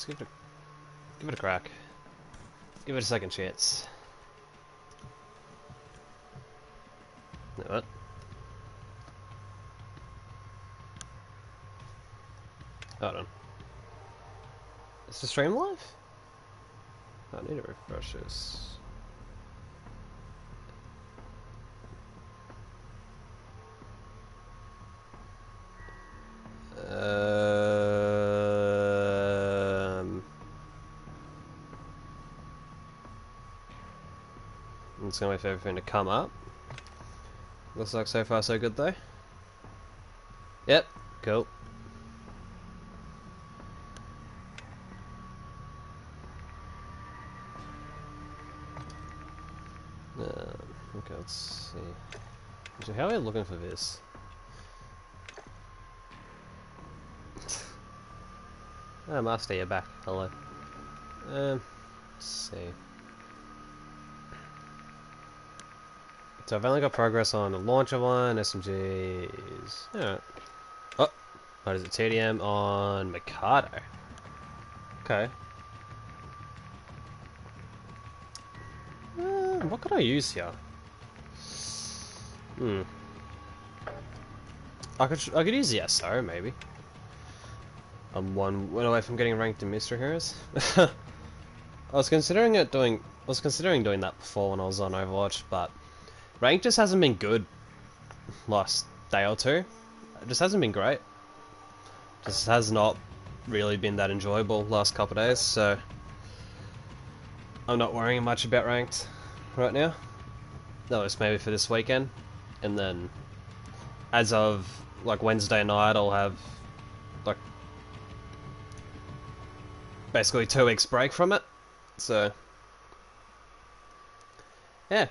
Let's give it a, give it a crack. Give it a second chance. Wait, what? Hold on. Is the stream live? I need to refresh this. Gonna wait for everything to come up. Looks like so far so good though. Yep, cool. Okay, let's see. Actually, how are we looking for this? Ah, Master, you're back. Hello. Um, let's see. So I've only got progress on the launcher one, SMGs. Alright. Oh, what is it? TDM on Mikado. Okay. Uh, what could I use here? Hmm. I could I could use the SO maybe. I'm one went away from getting ranked in Mystery Heroes. I was considering it doing I was considering doing that before when I was on Overwatch, but rank just hasn't been good last day or two. It just hasn't been great. Just has not really been that enjoyable last couple days, so I'm not worrying much about ranked right now. That was maybe for this weekend, and then as of like Wednesday night, I'll have like basically two weeks break from it. So yeah.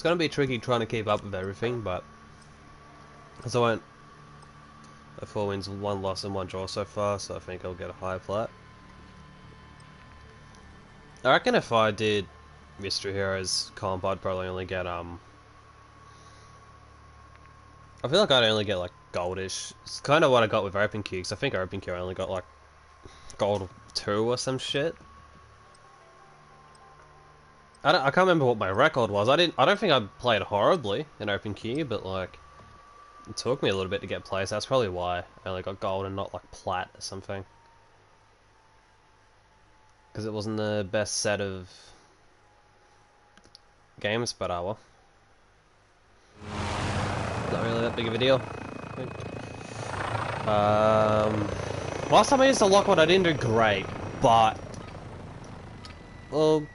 It's gonna be tricky trying to keep up with everything, but as I went a four wins, one loss, and one draw so far, so I think I'll get a higher plat. I reckon if I did Mystery Heroes comp, I'd probably only get um. I feel like I'd only get like goldish. It's kind of what I got with Open Queue, because I think Open Queue I only got like gold two or some shit. I, I can't remember what my record was. I didn't. I don't think I played horribly in Open Queue, but like it took me a little bit to get plays. That's probably why I only got gold and not like plat or something. Because it wasn't the best set of games, but ah well. Not really that big of a deal. Um, last time I used the Lockwood, I didn't do great, but well,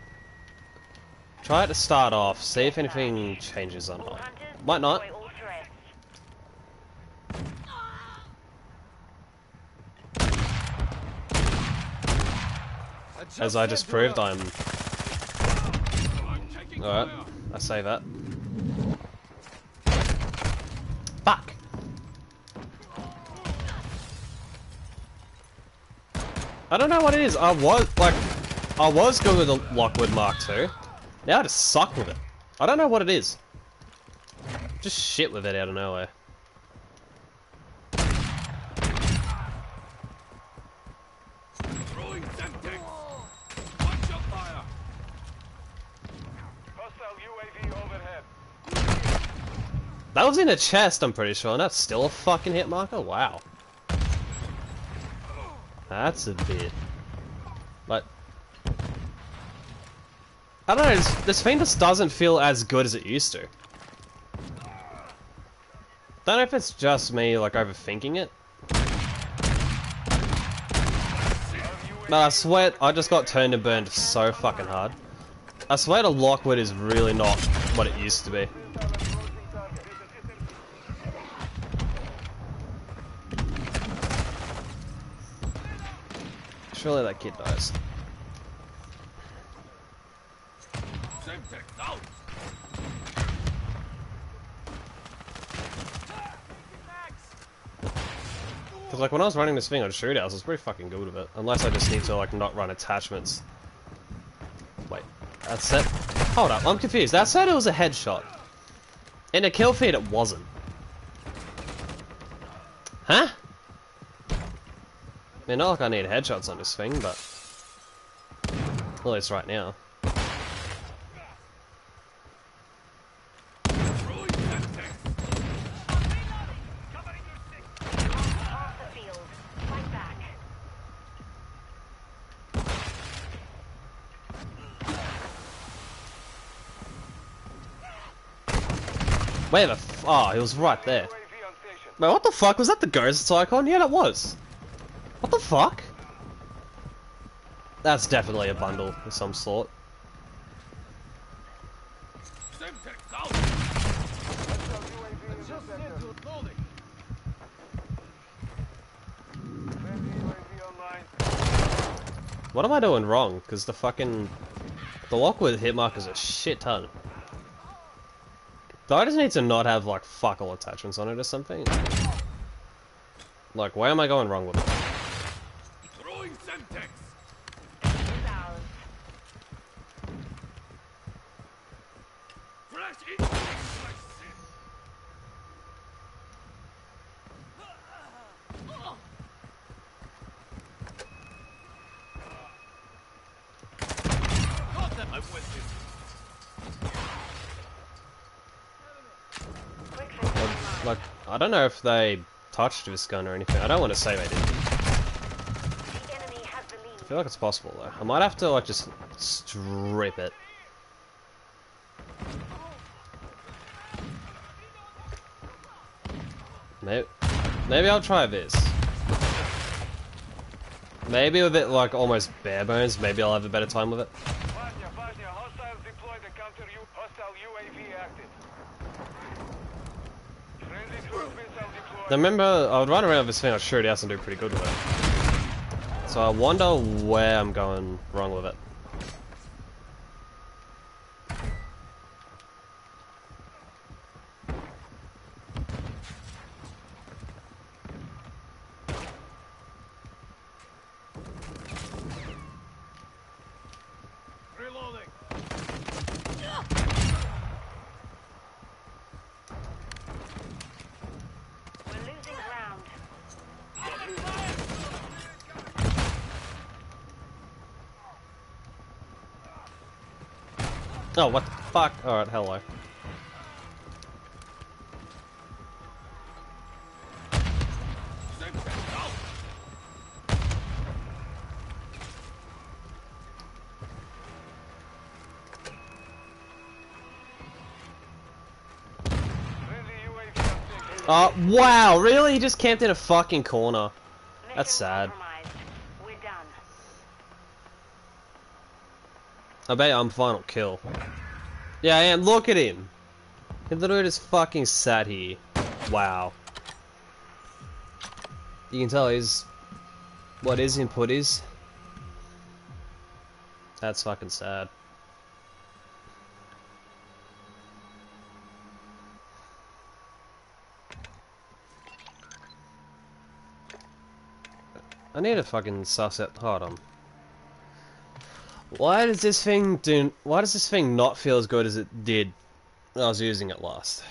try it to start off. See if anything changes or not. Might not. As I just proved, I'm... Alright, I say that. Fuck! I don't know what it is. I was, like, I was good with the Lockwood Mark II. Now I just suck with it. I don't know what it is. Just shit with it out of nowhere. Throwing Semtex. Watch your fire. Hostile UAV overhead. That was in a chest, I'm pretty sure, and that's still a fucking hit marker? Wow. That's a bit... I don't know, this, this just doesn't feel as good as it used to. Don't know if it's just me, like, overthinking it. But I swear, I just got turned and burned so fucking hard. I swear the Lockwood is really not what it used to be. Surely that kid dies. Semtex out. Cause like when I was running this thing on shootouts, I was pretty fucking good with it. Unless I just need to like not run attachments. Wait, that said, hold up, I'm confused. That said it was a headshot. In a kill feed, it wasn't. Huh? I mean, not like I need headshots on this thing, but... At least right now. Throwing Semtex. Half the field. Fight back. Where the f- ah, Oh, he was right there. Man, what the fuck? Was that the ghost icon? Yeah, that was. What the fuck? That's definitely a bundle of some sort. What am I doing wrong? Because the fucking... The lock with hit mark is a shit ton. Do I just need to not have, like, fuck all attachments on it or something? Like, where am I going wrong with it? Throwing Semtex. It's ours. Flash in. Flash in. Got them. I'm with you. Quick fix online. Like, I don't know if they touched this gun or anything. I don't want to say they did. I feel like it's possible, though. I might have to, like, just strip it. Maybe, maybe I'll try this. Maybe with it, like, almost bare bones, maybe I'll have a better time with it. Vanya, Vanya, hostiles deployed and counter U hostile UAV active. Friendly cruise Now remember, I would run around with this thing, I'd shoot out and do pretty good with it. So I wonder where I'm going wrong with it. Reloading. We're losing ground. Oh, what the fuck? Oh, Alright, hello. Oh, wow, really? He just camped in a fucking corner. That's sad. compromised. We're done. I bet I'm final kill. Yeah, I am. Look at him. He literally just fucking sat here. Wow. You can tell he's what his input is. That's fucking sad. I need to fucking suss it. Hold on. Why does this thing do? Why does this thing not feel as good as it did when I was using it last?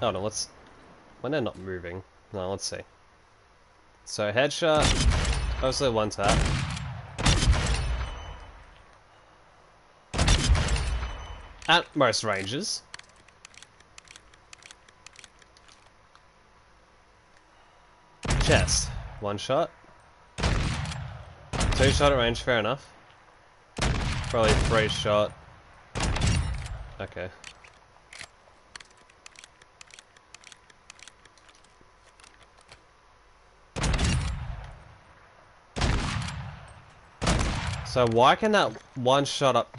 Oh no, let's. When they're not moving, no, let's see. So headshot, obviously one tap. At most ranges. Chest, one shot. Two shot at range, fair enough. Probably three shot. Okay. So why can that one shot up?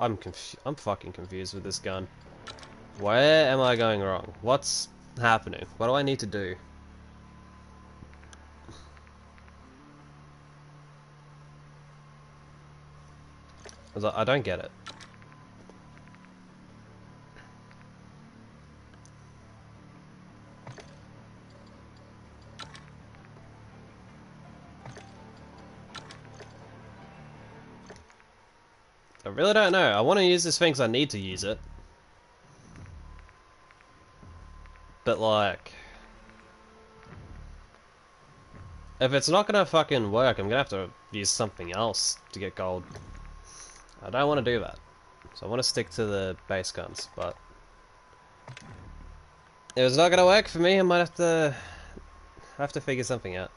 I'm I'm fucking confused with this gun. Where am I going wrong? What's happening? What do I need to do? 'Cause I I don't get it. I really don't know. I want to use this thing because I need to use it. but like, if it's not gonna fucking work, I'm gonna have to use something else to get gold. I don't want to do that, so I want to stick to the base guns. But if it's not gonna work for me, I might have to have to figure something out.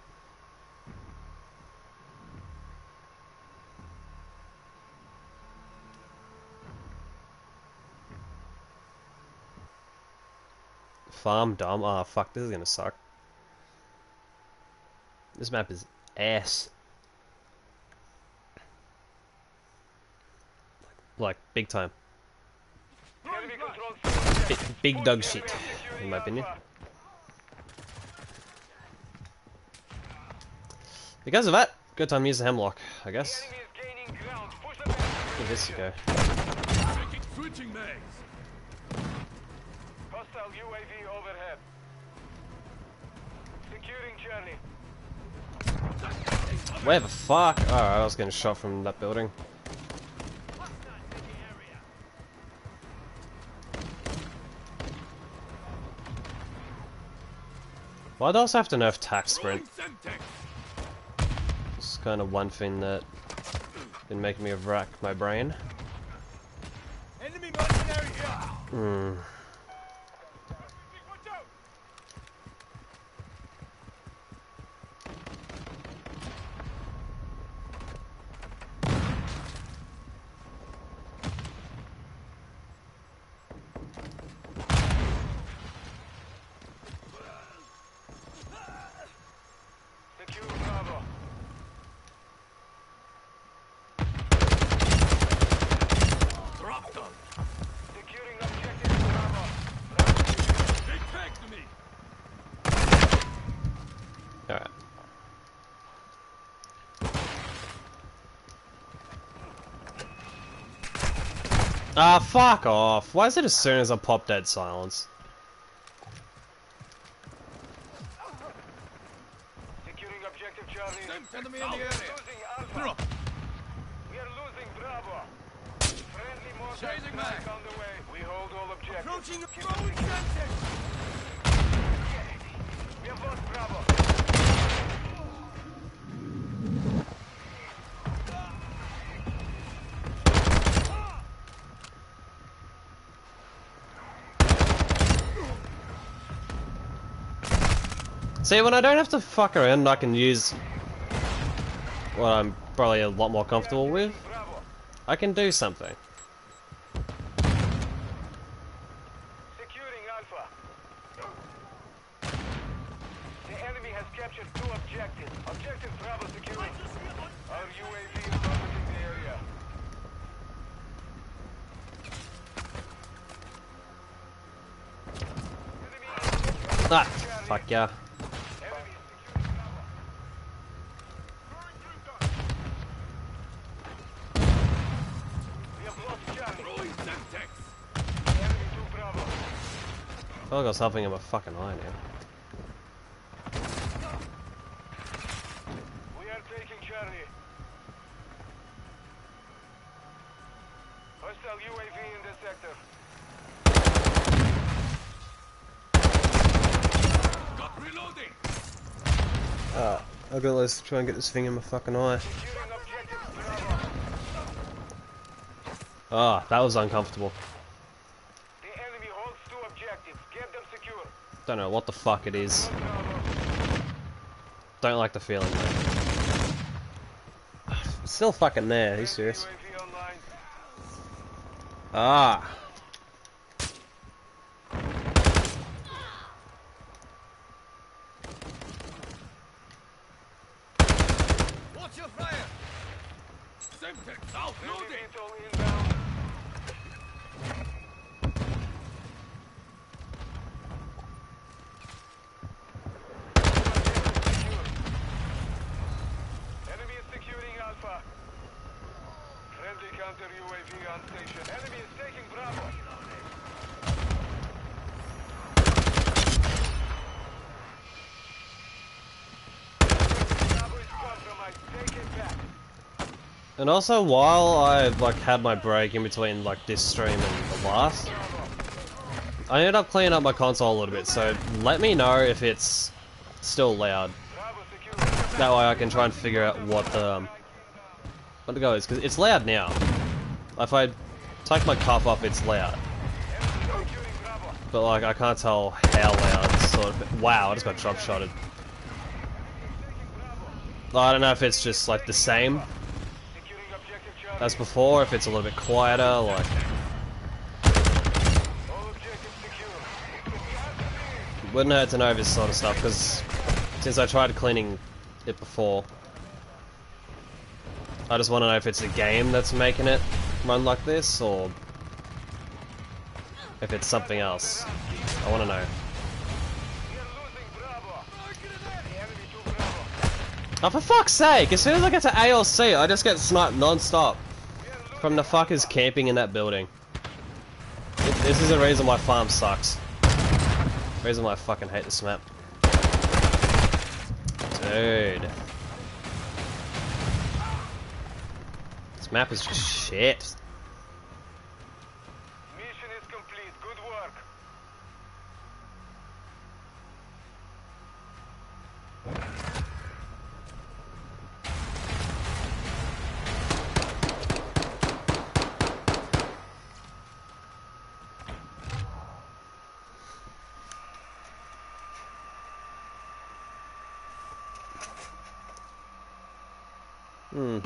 Farm dumb. Oh ah, fuck, this is gonna suck. This map is ass. Like, big time. Enemy Big, big dog shit, in my opinion. Because of that, good time to use the hemlock, I guess. enemy is gaining ground. Push them back. Give this a go. Switching mags. Hostile UAV overhead. Securing Charlie. Where the fuck? Alright, I was getting shot from that building. Well, I'd also have to nerf tac sprint. It's kind of one thing that been making me rack my brain. Enemy mercenary here. Hmm. Watch out. Secure Bravo. Drop them. Securing objective Bravo. Big tag to me. Alright. Ah, fuck off. Why is it as soon as I pop dead silence? Securing objective Charlie. Sem- enemy in the area. Losing Alpha. Drop. We are losing Bravo. Friendly mortar Chasing strike back. on the way. We hold all objectives. Approaching Keep throwing it- Semtex. We have lost Bravo. See, when I don't have to fuck around, I can use what I'm probably a lot more comfortable with. I can do something. Securing Alpha. The enemy has captured two objectives. Objective Bravo secured. Our UAV is orbiting the area. Enemy Ah, fuck yeah. Enemy securing Bravo. We have lost Charlie. Throwing Semtex. Enemy to Bravo. I feel like I was helping him a fucking eye now. We are taking Charlie. Hostile UAV in this sector. Got reloading. Ah, I'll go let's try and get this thing in my fucking eye. Securing objective Bravo. Ah, that was uncomfortable. The enemy holds two objectives. Get them secure. Don't know what the fuck it is. Don't like the feeling. It's still fucking there, are you serious? Ah. Watch your fire. Semtex out. Enemy Loading. VTOL inbound. Enemy is securing Alpha. Friendly counter UAV on station. Enemy is taking Bravo. Bravo is compromised. Take it back. And also, while I like had my break in between like this stream and the last, I ended up cleaning up my console a little bit, so let me know if it's still loud. That way I can try and figure out what the um, what the go is, because it's loud now. If I take my cuff off, it's loud. But like, I can't tell how loud. Sort. Wow, I just got drop shotted. I don't know if it's just like the same. As before, if it's a little bit quieter, like. Wouldn't hurt to know this sort of stuff, because since I tried cleaning it before, I just want to know if it's the game that's making it run like this, or if it's something else. I want to know. Oh, for fuck's sake! As soon as I get to ALC, I just get sniped non-stop from the fuckers camping in that building. This is the reason why farm sucks. Reason why I fucking hate this map. Dude. This map is just shit.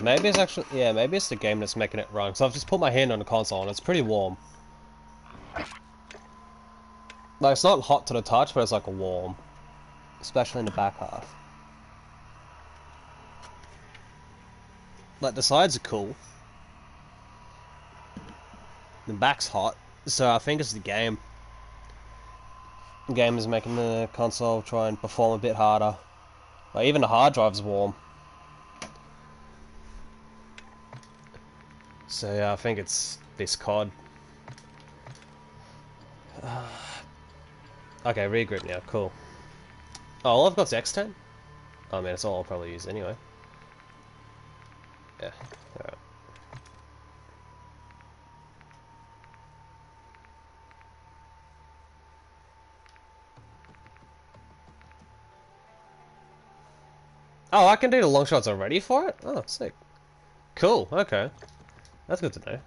Maybe it's actually, yeah, maybe it's the game that's making it run. So I've just put my hand on the console and it's pretty warm. Like, it's not hot to the touch, but it's like a warm. Especially in the back half. Like, the sides are cool. The back's hot, so I think it's the game. The game is making the console try and perform a bit harder. Like, even the hard drive's warm. So yeah, I think it's this COD. Uh, okay, regroup now, cool. Oh, all I've got's X10? Oh man, it's all I'll probably use anyway. Yeah, alright. Oh, I can do the long shots already for it? Oh, sick. Cool, okay. That's good to know.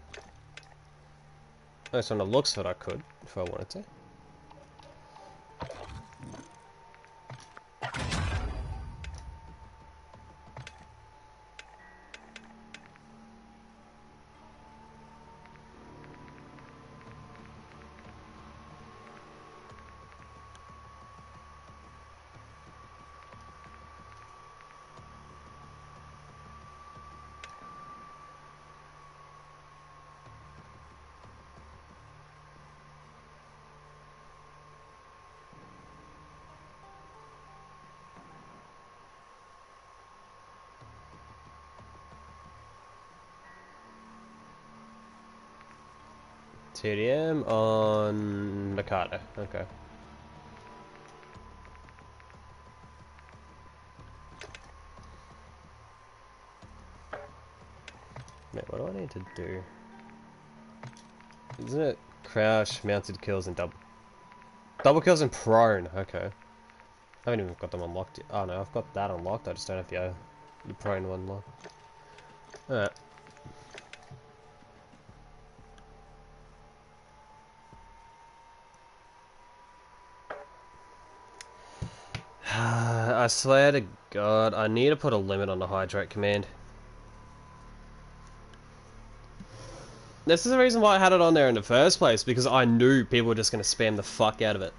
At least on the looks it I could, if I wanted to. TDM on Mikado. Okay. Wait, what do I need to do? Isn't it crouch, mounted kills, and double double kills and prone? Okay. I haven't even got them unlocked yet. Oh no, I've got that unlocked. I just don't have the, uh, the prone one unlocked. Alright. I swear to God, I need to put a limit on the hydrate command. This is the reason why I had it on there in the first place, because I knew people were just going to spam the fuck out of it.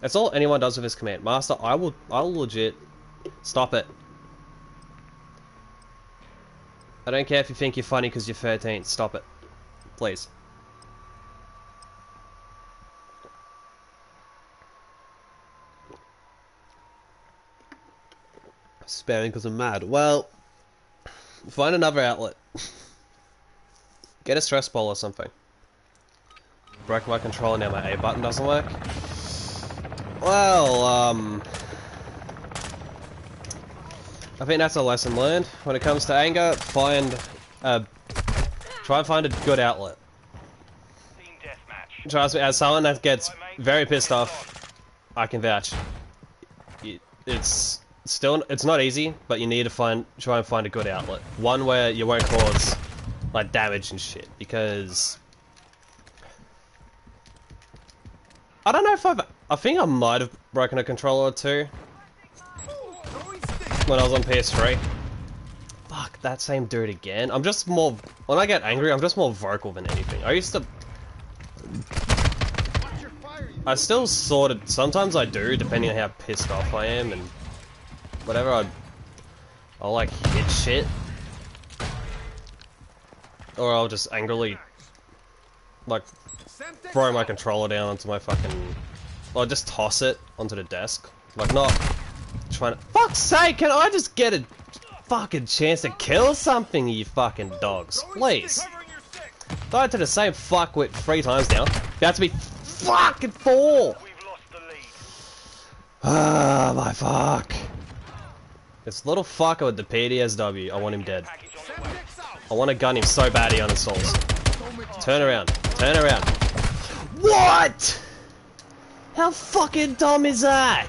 That's all anyone does with this command. Master, I will, I will legit stop it. I don't care if you think you're funny because you're 13. Stop it. Please. Spamming because I'm mad. Well, find another outlet. Get a stress ball or something. Broke my controller, now my A button doesn't work. Well, um... I think that's a lesson learned. When it comes to anger, find a... Try and find a good outlet. Trust me, as someone that gets very pissed off, I can vouch. It's still it's not easy, but you need to find try and find a good outlet. One where you won't cause like damage and shit, because I don't know if I've I think I might have broken a controller or two when I was on PS3. Fuck, that same dude again. I'm just more when I get angry, I'm just more vocal than anything. I used to I still sort of sometimes I do, depending on how pissed off I am and whatever I I'll like hit shit. Or I'll just angrily like throw my controller down onto my fucking or just toss it onto the desk. Like not trying to Fuck's sake, can I just get a fucking chance to kill something, you fucking dogs? Please. Your. Died to the same fuckwit three times now. That's be fucking four! Ah, my fuck. This little fucker with the PDSW, I want him dead. I want to gun him so bad he uninstalls. Turn around. Turn around. What? How fucking dumb is that?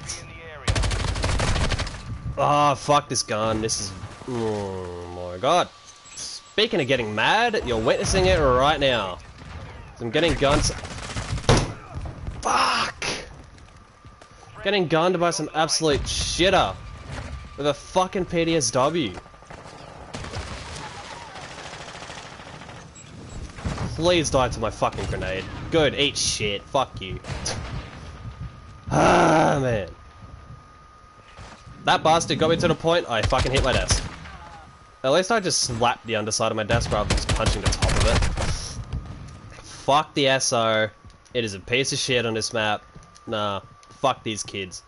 Ah, fuck this gun. This is... Oh my god. Speaking of getting mad, you're witnessing it right now. I'm getting guns... Fuck! Getting gunned by some absolute shitter. With a fucking PDSW. Please die to my fucking grenade. Good, eat shit. Fuck you. ah, man. That bastard got me to the point I fucking hit my desk. At least I just slapped the underside of my desk rather than just punching the top of it. Fuck the SO. It is a piece of shit on this map. Nah. Fuck these kids.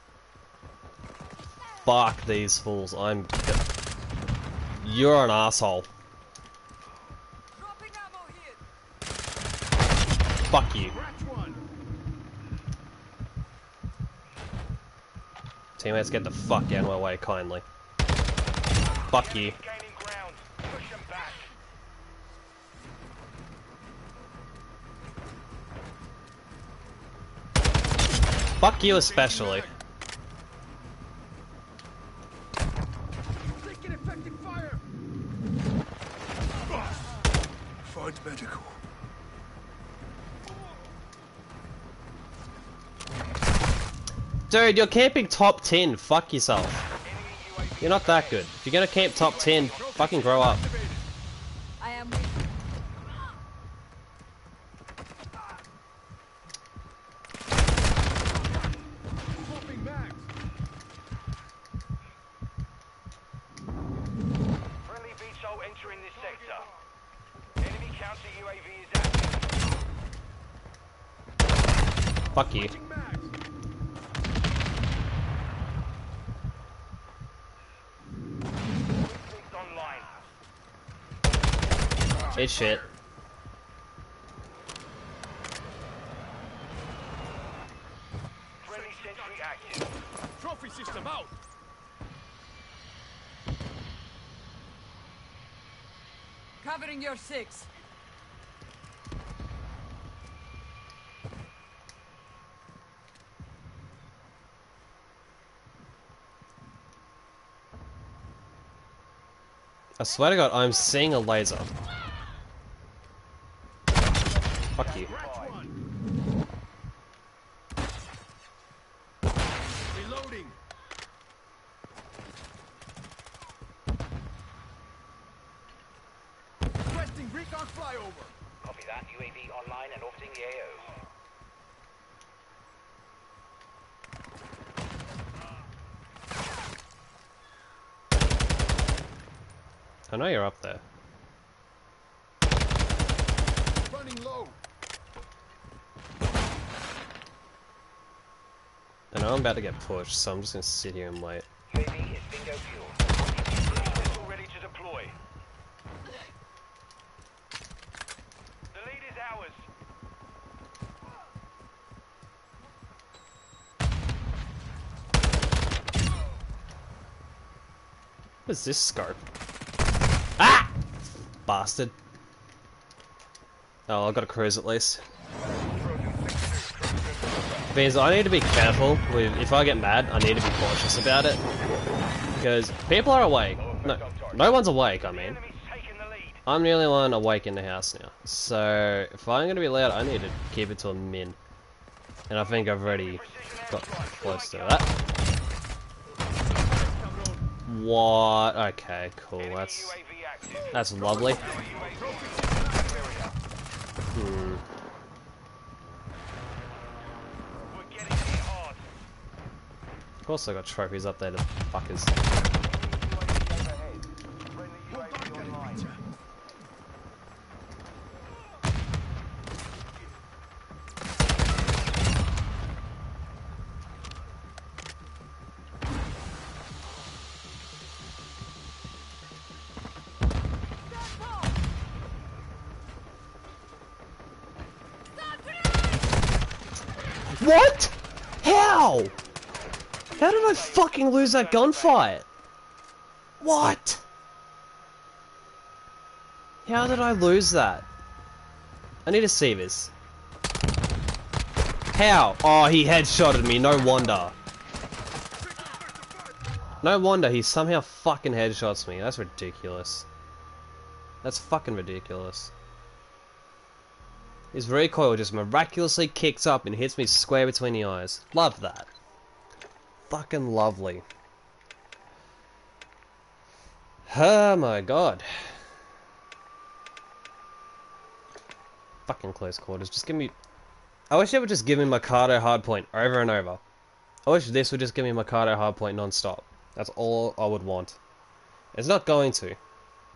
Fuck these fools. I'm... You're an asshole. Dropping ammo here. Fuck you. Teammates, get the fuck out of my way kindly. Fuck you. Gaining ground. Push them back. Fuck you especially. Taking effective fire. Medical. Dude, you're camping top 10. Fuck yourself. You're not that good. If you're gonna camp top 10, fucking grow up. Activated. I am weak. Swapping mags. Friendly VTOL entering this sector. Enemy counter UAV is active. Fuck you. Switching mags. Six online. It's shit. Friendly sentry active. Trophy system out. Covering your six. Swear to god, I'm seeing a laser. Fuck you. Cracked one. Reloading. Requesting recon flyover. Copy that. UAV online and orbiting the AO. I know you're up there. Running low. I know I'm about to get pushed, so I'm just gonna sit here and wait. UAV is bingo fuel. Ready to deploy. The lead is ours. What is this scarp? Ah! Bastard. Oh, I got a cruise at least. Because I need to be careful with, if I get mad, I need to be cautious about it. Because people are awake. No, no one's awake, I mean. I'm the only one awake in the house now. So, if I'm going to be loud, I need to keep it to a min. And I think I've already got close to that. What? Okay, cool. That's that's lovely. UAV area. Hmm. We're getting hit hard. Of course, I got trophies up there to fuckers. Fucking lose that gunfight? What? How did I lose that? I need to see this. How? Oh, he headshotted me, no wonder. No wonder he somehow fucking headshots me. That's ridiculous. That's fucking ridiculous. His recoil just miraculously kicks up and hits me square between the eyes. Love that. Fucking lovely. Oh my god. Fucking close quarters. Just give me... I wish they would just give me Mikado hardpoint over and over. I wish this would just give me Mikado hardpoint non-stop. That's all I would want. It's not going to,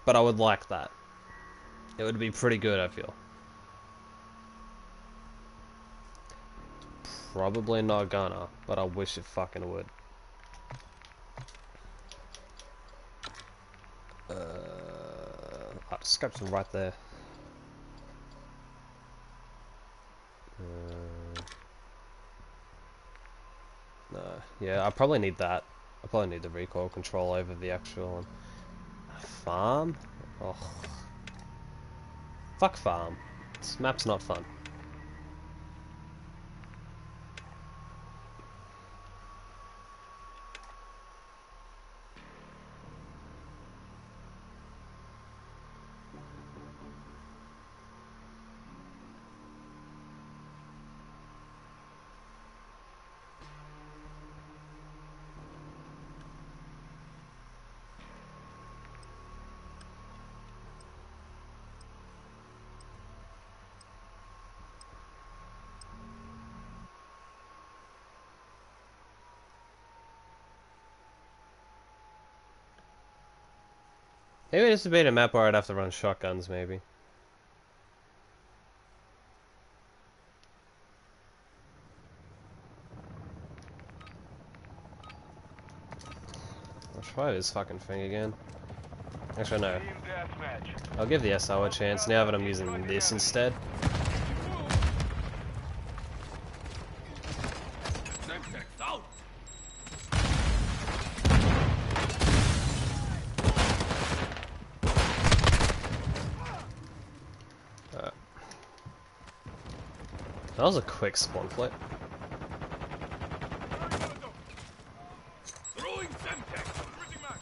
but I would like that. It would be pretty good, I feel. Probably not gonna, but I wish it fucking would. Uh, I ah, scraps right there. Uh, no, yeah, I probably need that. I probably need the recoil control over the actual farm. Oh, fuck farm. This map's not fun. Maybe this would be a map where I'd have to run shotguns, maybe. I'll try this fucking thing again. Actually, no. I'll give the SO a chance now that I'm using this instead. Semtex out! That was a quick spawn flip. Throwing Semtex! Switching back!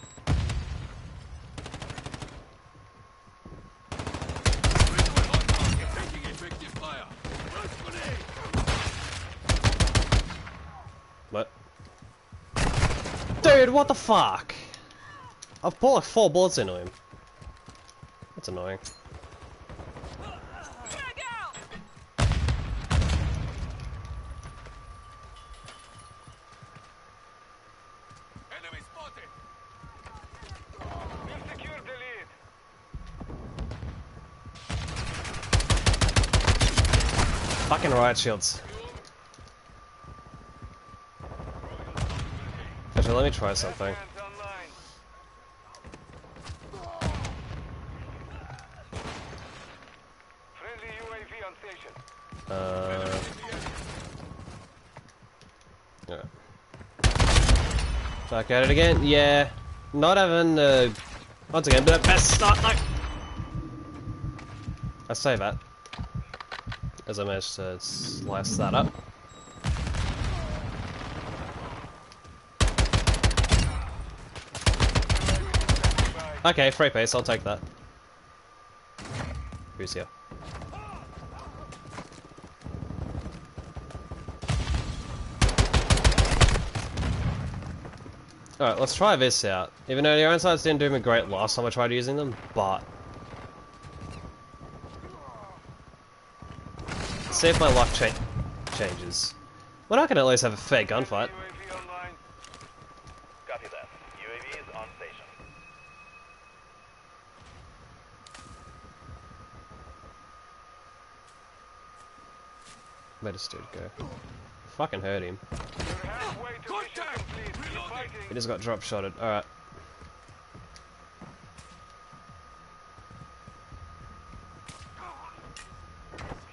Taking effective fire! Rush grenade! What? Dude, what the fuck? I've put like four bullets into him. That's annoying. Riot shields. Actually, let me try something. Uh, yeah. Back at it again. Yeah. Not having uh, once again, but best start though. I say that as I managed to slice that up. Okay, free pace, I'll take that. Who's here? Alright, let's try this out. Even though the iron sights didn't do me great last time I tried using them, but See if my luck cha changes. Well, I can at least have a fair gunfight. UAV online. Copy that. UAV is on station. Where does dude go? Fucking hurt him. You're halfway to mission Contact! complete. Keep Reloading! fighting. He just got drop shotted. Alright.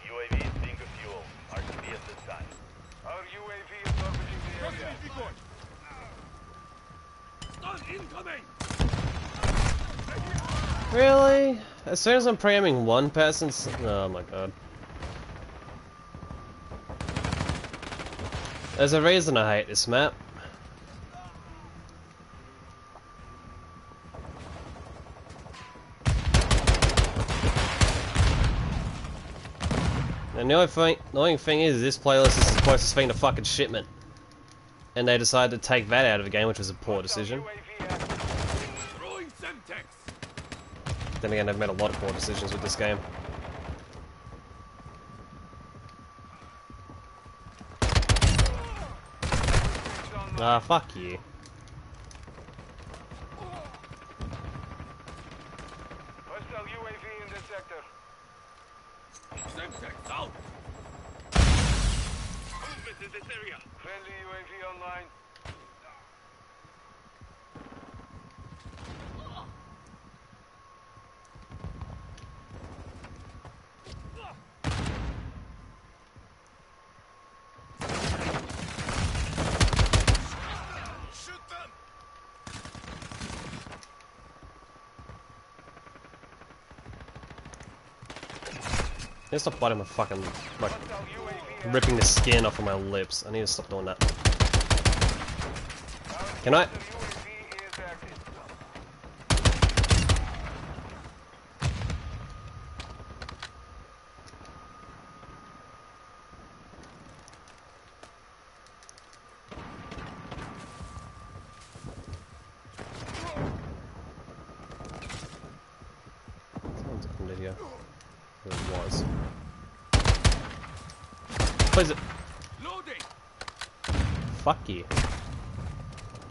UAV is being refueled. RTB at this time. Our UAV is orbiting the area. Proximity decoy. Stun incoming! Really? As soon as I'm preaiming one person's... Oh my god. There's a reason I hate this map. And the only thing, annoying thing is, this playlist is the closest thing to fucking shipment. And they decided to take that out of the game, which was a poor decision. UAV active. Throwing Semtex! Then again, I've made a lot of poor decisions with this game. Ah, fuck you. Friendly UAV online. Shoot them! Stop biting my fucking, like, ripping the skin off of my lips. I need to stop doing that. Can I? Hostile UAV is active. Someone's under here. Who it was. What is it? Loading! Fuck you.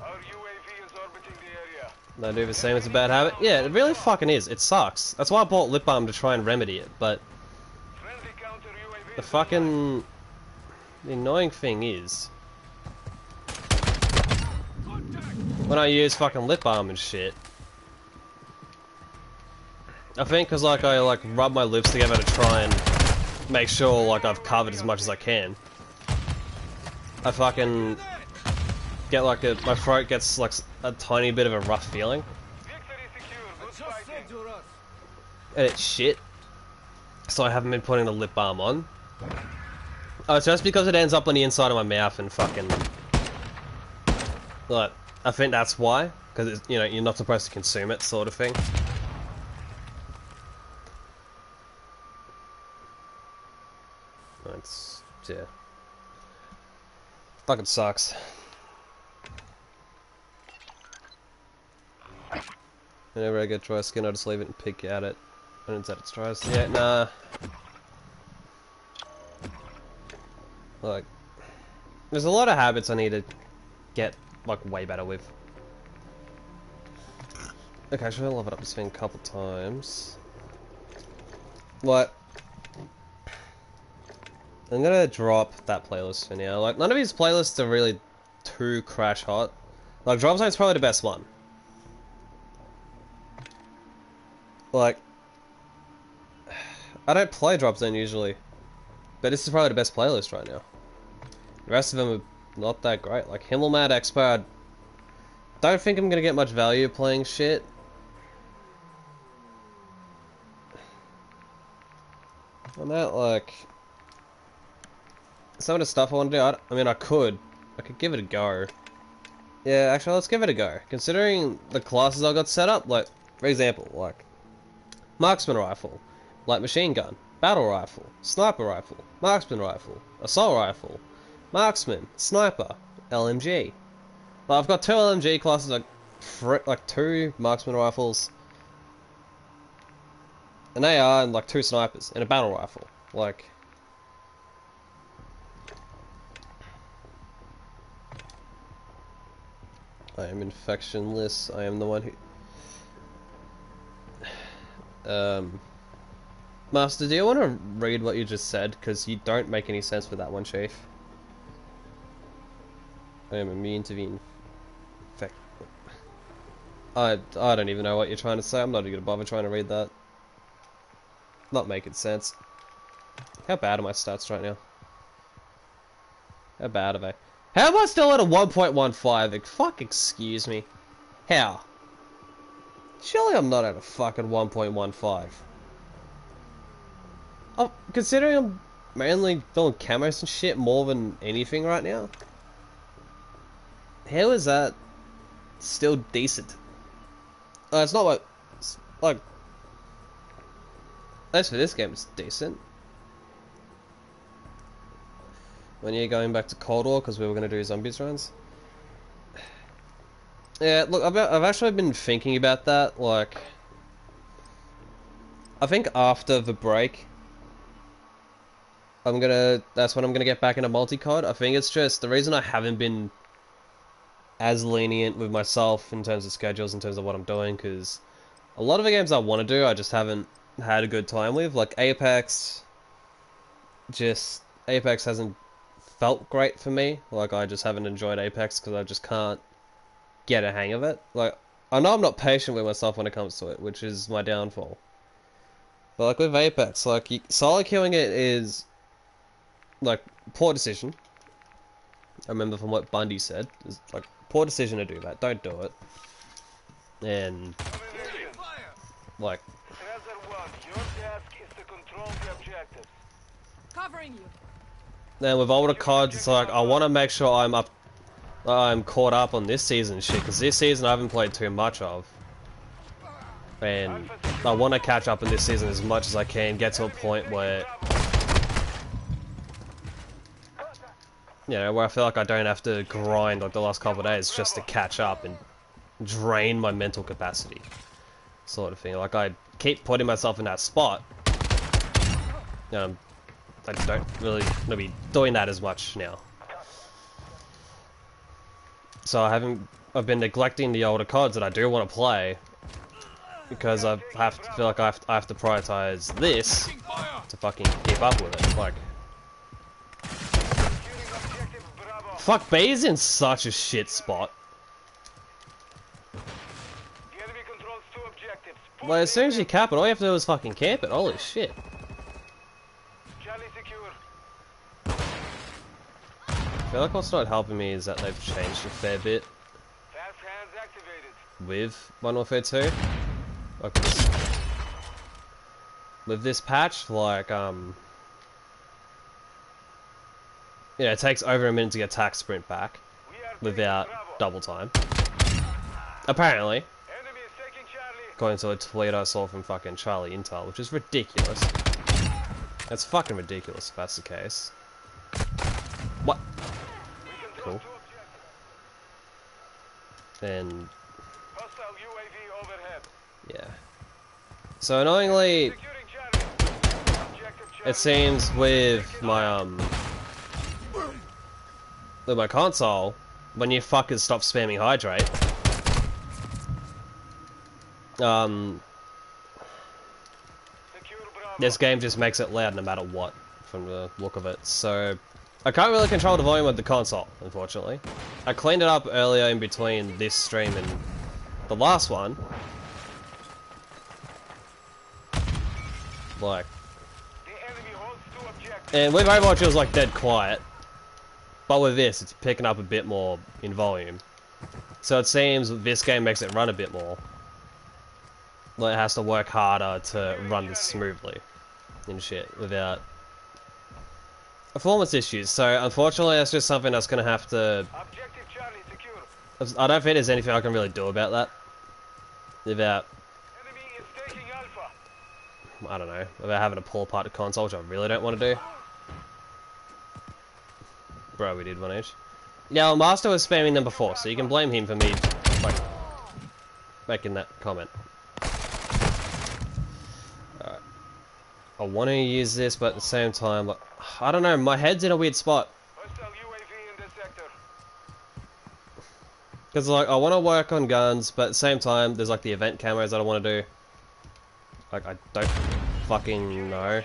Our UAV is orbiting the area. Did I do same as a bad habit? Yeah, it really fucking is. It sucks. That's why I bought lip balm to try and remedy it, but the fucking... The annoying thing is, when I use fucking lip balm and shit. I think because like I like rub my lips together to try and make sure like I've covered as much as I can. I fucking get like a my throat gets like a tiny bit of a rough feeling, and it's shit. So I haven't been putting the lip balm on. Oh, it's just because it ends up on the inside of my mouth and fucking. Like, I think that's why, because you know you're not supposed to consume it, sort of thing. It's yeah. Fucking sucks. Whenever I get dry skin, I just leave it and pick at it when it's at its driest. Yeah, nah. Like, there's a lot of habits I need to get like way better with. Okay, should I level up this thing a couple times? Like, I'm gonna drop that playlist for now. Like, none of these playlists are really too crash hot. Like, Drop Zone's probably the best one. Like, I don't play Drop Zone usually, but this is probably the best playlist right now. The rest of them are not that great. Like Himmelmatt Expert, don't think I'm gonna get much value playing shit. On that, like, some of the stuff I want to do, I, I mean, I could, I could give it a go. Yeah, actually, let's give it a go. Considering the classes I got set up, like, For example, like marksman rifle, light machine gun, battle rifle, sniper rifle, marksman rifle, assault rifle, marksman, sniper, LMG. Like, I've got two LMG classes, like like two marksman rifles, an AR, and like two snipers, and a battle rifle. Like. I am infectionless. I am the one who. Um. Master, do you want to read what you just said? Because you don't make any sense with that one, Chief. I am immune to the infect. I, I don't even know what you're trying to say. I'm not even gonna bother trying to read that. Not making sense. How bad are my stats right now? How bad are they? How am I still at a 1.15? Fuck, excuse me. How? Surely I'm not at a fucking 1.15. Oh, considering I'm mainly doing camos and shit more than anything right now. How is that still decent? Uh, it's not like, it's like, as for this game, it's decent. When you're going back to Cold War because we were going to do zombies runs. Yeah, look, I've, I've actually been thinking about that, like... I think after the break, I'm gonna, that's when I'm gonna get back into multi-COD. I think it's just, the reason I haven't been as lenient with myself in terms of schedules, in terms of what I'm doing, because a lot of the games I want to do, I just haven't had a good time with. Like Apex, just, Apex hasn't felt great for me. Like, I just haven't enjoyed Apex because I just can't get a hang of it. Like, I know I'm not patient with myself when it comes to it, which is my downfall. But like with Apex, like solo killing it is like poor decision. I remember from what Bundy said, it's like poor decision to do that. Don't do it. And like Treasure 1, your task is to control the. Covering you. then with older cards, it's like I want to make sure I'm up, I'm caught up on this season shit because this season I haven't played too much of, and I want to catch up in this season as much as I can. Get to a point where, you know, where I feel like I don't have to grind like the last couple of days just to catch up and drain my mental capacity, sort of thing. Like I keep putting myself in that spot. I don't really to be doing that as much now. So I haven't. I've been neglecting the older cards that I do want to play because I have to feel like I have to, I have to prioritize this to fucking keep up with it. Like. Fuck, B is in such a shit spot. The enemy controls two objectives. Push Like, as soon as you cap it, all you have to do is fucking camp it. Holy shit. I feel like what's not helping me is that they've changed a fair bit Fast hands activated. with Modern Warfare 2. Like this, with this patch, like, um... Yeah, it takes over a minute to get tac sprint back without double time. Apparently, Enemy is taking Charlie. according to a tweet I saw from fucking Charlie Intel, which is ridiculous. That's fucking ridiculous if that's the case. What? Cool. two objectives. And, Hostile UAV overhead. yeah. So annoyingly, Securing Charlie. Objective Charlie. it seems with my, um... With my console, when you fuckers stop spamming hydrate, um, this game just makes it loud no matter what, from the look of it. So, I can't really control the volume of the console, unfortunately. I cleaned it up earlier in between this stream and the last one. Like, The enemy holds two and with Overwatch it was like dead quiet. But with this, it's picking up a bit more in volume. So it seems this game makes it run a bit more. Like it has to work harder to run this smoothly and shit without performance issues. So unfortunately, that's just something that's gonna have to. Objective Charlie secure. I don't think there's anything I can really do about that. Without I don't know, about having to pull apart the console, which I really don't want to do. Bro, we did one each. Well, Master was spamming them before, so you can blame him for me, like, making that comment. Alright. I want to use this, but at the same time, like, I don't know, my head's in a weird spot. Because, like, I want to work on guns, but at the same time, there's, like, the event cameras that I want to do. Like, I don't fucking know.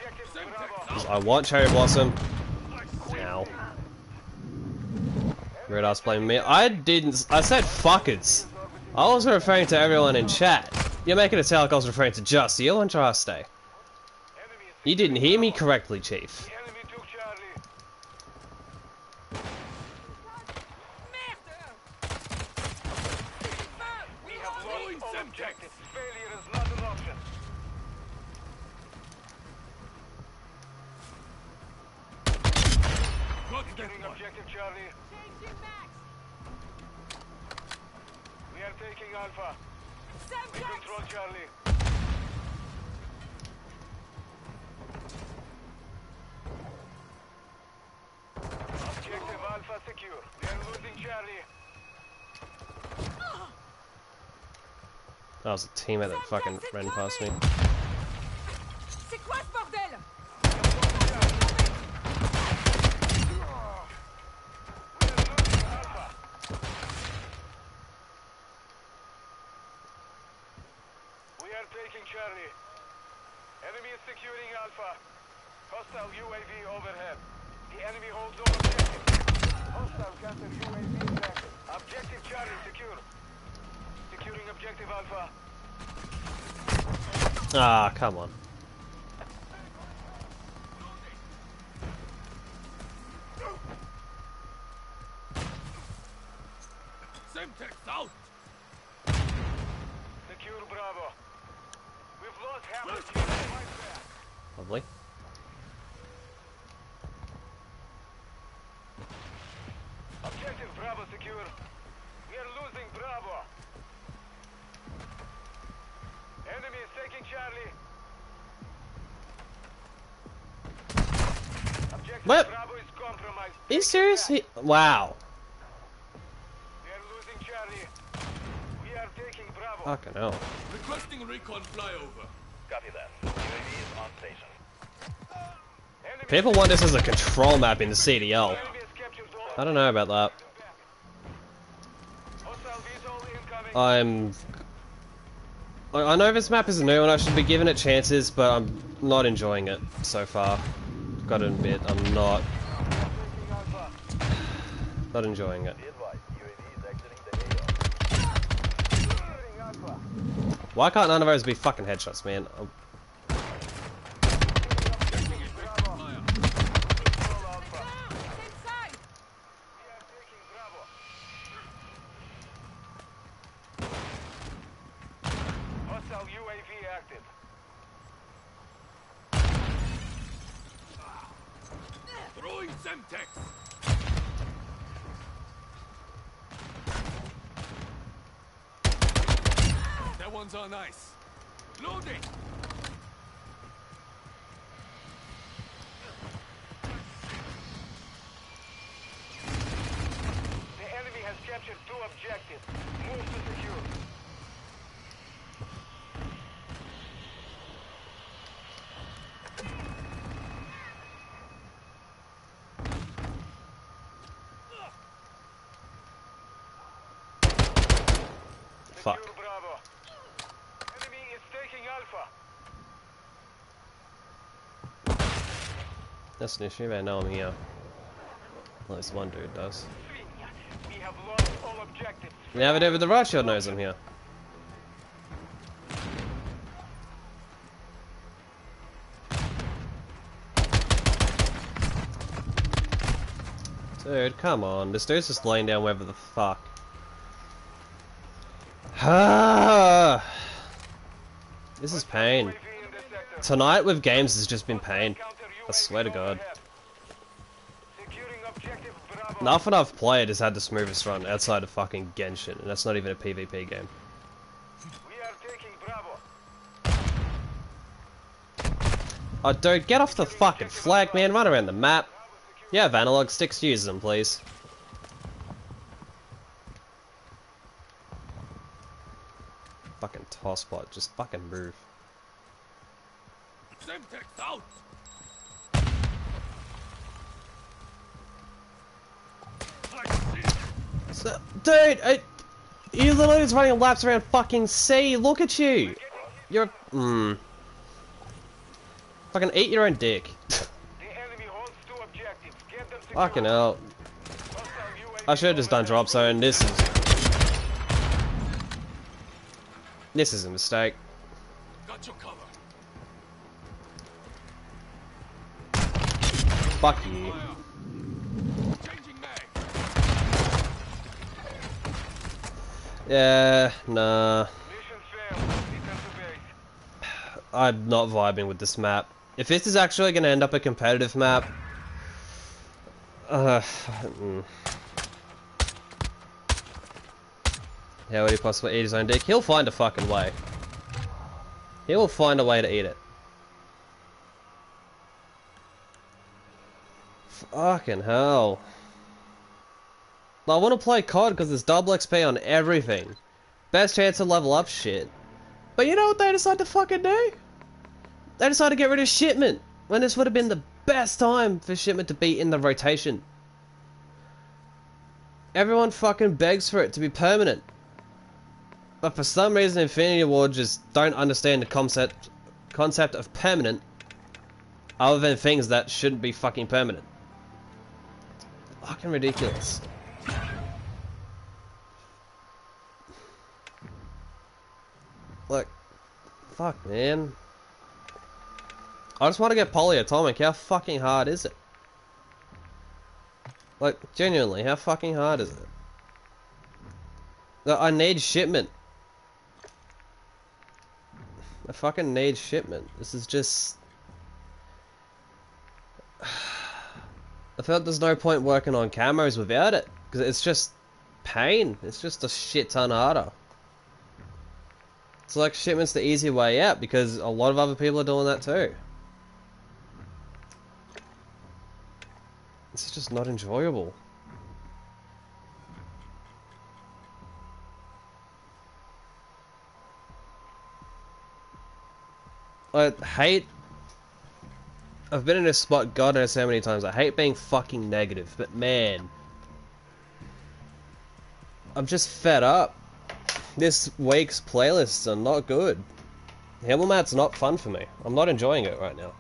I want Cherry Blossom. Weird ass blaming me. I didn't. I said fuckers. I was referring to everyone in chat. You're making it sound like I was referring to just you and Traste. You didn't hear me correctly, Chief. The enemy took Charlie. We have Throwing lost all Semtex. objectives. Failure is not an option. Got that Securing one. objective Charlie. We are taking Alpha. We control Charlie. Objective Alpha secure. We are losing Charlie. That was a teammate that fucking ran past me. C'est quoi ce bordel We are losing Alpha. We are taking Charlie. Enemy is securing Alpha. Hostile UAV overhead. The enemy holds all objectives. Hostile counter UAV is active. Objective Charlie secure. Securing objective Alpha. Ah, come on. Semtex out. Secure Bravo. We've lost half the team. Right there. Lovely. Objective Bravo secure. We are losing Bravo. Enemy is taking Charlie. Objective What? Bravo is compromised. Are you serious? He- wow. We are losing Charlie. We are taking Bravo. Fucking hell. Requesting recon flyover. Copy that. UAV is on station. People want this as a control map in the CDL. enemy has captured all. I don't know about that. Hostile VTOL incoming. I'm. I I know this map is new and I should be giving it chances, but I'm not enjoying it so far. Got to admit, I'm not not enjoying it. Be advised, UAV is exiting the AO. Securing Alpha. Why can't none of those be fucking headshots, man? Um, Bravo. Control Alpha. Inside We are taking Bravo. Hostile UAV active. Throwing Semtex. That one's on ice. Loading. The enemy has captured two objectives. Move to secure. fuck. Secure Bravo. Enemy is taking Alpha. I know I'm here. At least one dude does. Objectives. Never ever the right shield knows I'm here. Dude, come on. This dude's just laying down wherever the fuck. Ah, this is pain. Tonight with games has just been pain. Counter I swear to God. overhead. Securing objective Bravo. Nothing I've played has had the smoothest run outside of fucking Genshin, and that's not even a PvP game. We are taking Bravo. Oh, dude, get off the fucking flag, man. Run around the map. You have analog sticks, use them, please. Fucking tosspot, just fucking move. Semtex out! I see. So, dude, I, you literally just running laps around fucking C. Look at you. You're, mm. Fucking eat your own dick. The enemy holds two objectives. Get them secure. fucking hell. I should have just done drop zone. This is, this is a mistake. Got your cover. Fuck you. Yeah, nah. I'm not vibing with this map. If this is actually going to end up a competitive map, uh, mm. how would he possibly eat his own dick? He'll find a fucking way. He will find a way to eat it. Fucking hell. I want to play COD because there's double XP on everything. Best chance to level up shit. But you know what they decided to fucking do? They decided to get rid of shipment when this would have been the best time for shipment to be in the rotation. Everyone fucking begs for it to be permanent. But for some reason Infinity Ward just don't understand the concept concept of permanent other than things that shouldn't be fucking permanent. Fucking ridiculous. Like, fuck, man. I just want to get polyatomic. How fucking hard is it? Like, genuinely, how fucking hard is it? I need shipment. I fucking need shipment. This is just... I felt there's no point working on camos without it. Because it's just pain. It's just a shit ton harder. Like shipment's the easy way out because a lot of other people are doing that too. It's just not enjoyable. I hate. I've been in this spot God knows how many times. I hate being fucking negative, but man. I'm just fed up. This week's playlists are not good. Himmelmatt's not fun for me. I'm not enjoying it right now.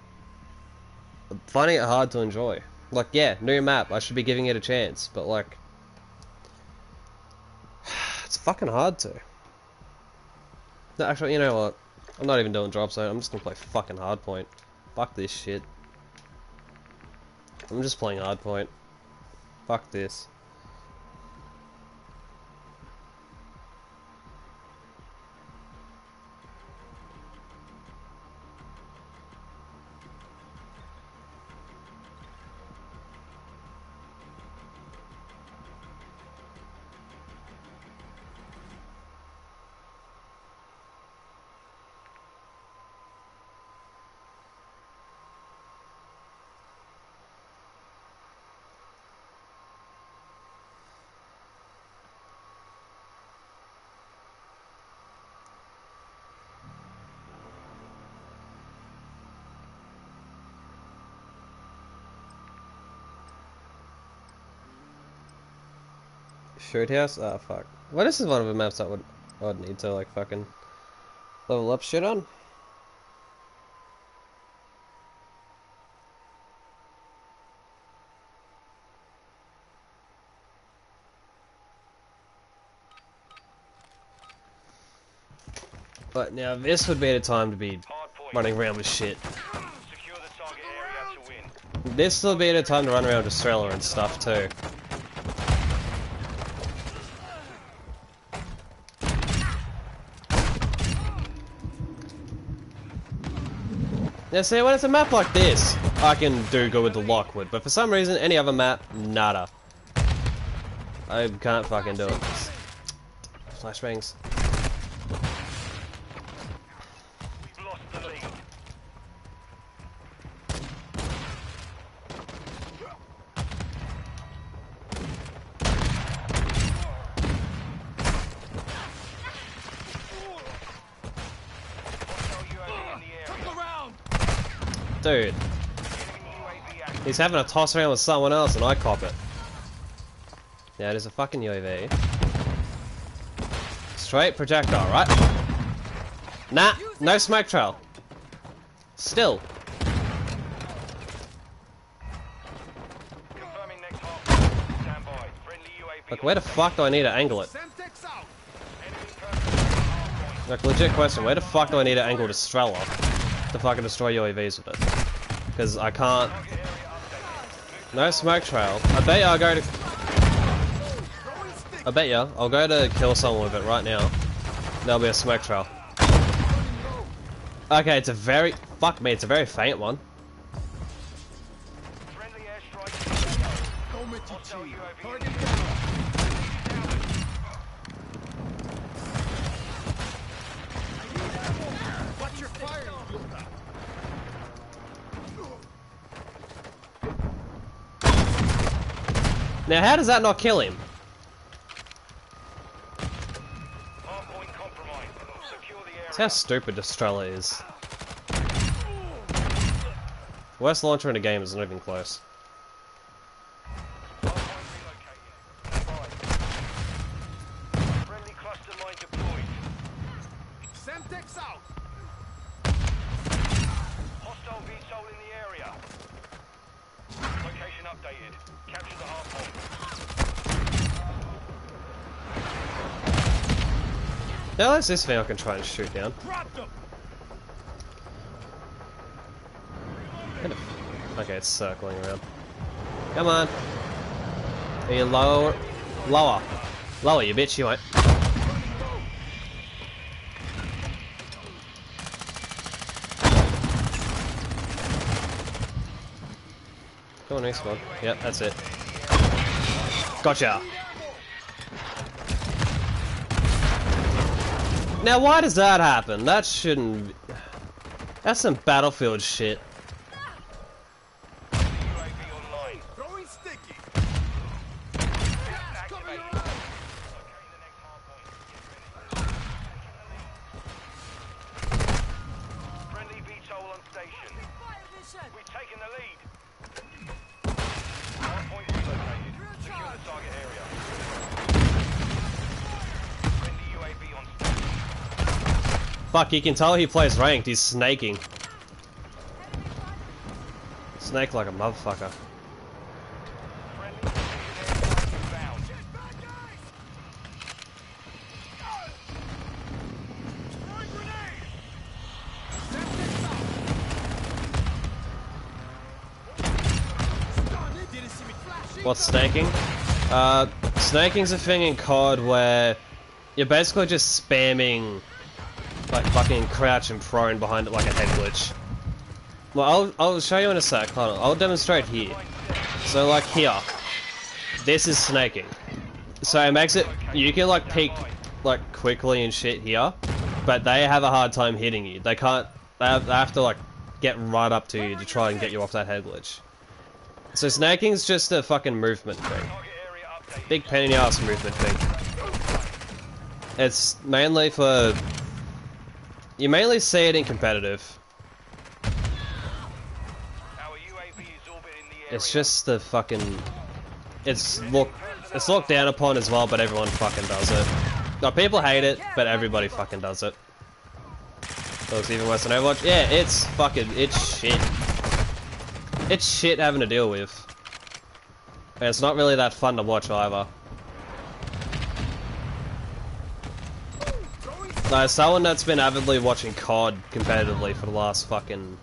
I'm finding it hard to enjoy. Like, yeah, new map. I should be giving it a chance, but like, it's fucking hard to. No, actually, you know what? I'm not even doing drop zone. I'm just gonna play fucking hardpoint. Fuck this shit. I'm just playing hardpoint. Fuck this. Shoot House? Ah, fuck. Well, this is one of the maps I would I would need to like fucking level up shit on. But now this would be the time to be running around with shit. Secure the target area to. This will be the time to run around with Strela and stuff too. See, when it's a map like this, I can do good with the Lockwood, but for some reason, any other map, nada. I can't fucking do it. Flashbangs. We've lost the lead. Dude. He's having a toss around with someone else and I cop it. Yeah, it is a fucking UAV. Straight projectile, right? Nah, no smoke trail. Still. Confirming next hard. Stand by. Friendly UAV. Like, where the fuck do I need to angle it? Semtex out! Enemy personnel Like, legit question, where the fuck do I need to angle the Strela to fucking destroy UAVs with it? Because I can't... No smoke trail. I bet you I'll go to... I bet you I'll go to kill someone with it right now. There'll be a smoke trail. Okay, it's a very... Fuck me, it's a very faint one. Now, how does that not kill him? That's how stupid Estrella is. Worst launcher in the game is not even close. Hardpoint relocated. Stand by. Friendly cluster mine deployed. Semtex out! Hostile VTOL in the area. Location updated. Capture the hardpoint. Now this thing I can try and shoot down. Okay, it's circling around. Come on. Are you lower? Lower. Lower, you bitch, you won't. Come on, next one. Yep, that's it. Gotcha. Now, why does that happen? That shouldn't. That's some battlefield shit. Fuck, you can tell he plays ranked, he's snaking. Snake like a motherfucker. What's snaking? Uh, snaking's a thing in COD where you're basically just spamming like fucking crouch and prone behind it like a head glitch. Well, I'll, I'll show you in a sec, hold on. I'll demonstrate here. So like here, this is snaking. So it makes it, you can like peek like quickly and shit here, but they have a hard time hitting you. They can't, they have, they have to like get right up to you to try and get you off that head glitch. So snaking's just a fucking movement thing. Big pain in the ass movement thing. It's mainly for... You mainly see it in competitive. Our UAV is orbiting the area. It's just the fucking... It's look, it's looked down upon as well, but everyone fucking does it. No, people hate it, but everybody fucking does it. Looks even worse than Overwatch. Yeah, it's fucking, it's shit. It's shit having to deal with. And it's not really that fun to watch either. No, someone that's been avidly watching COD competitively for the last fucking...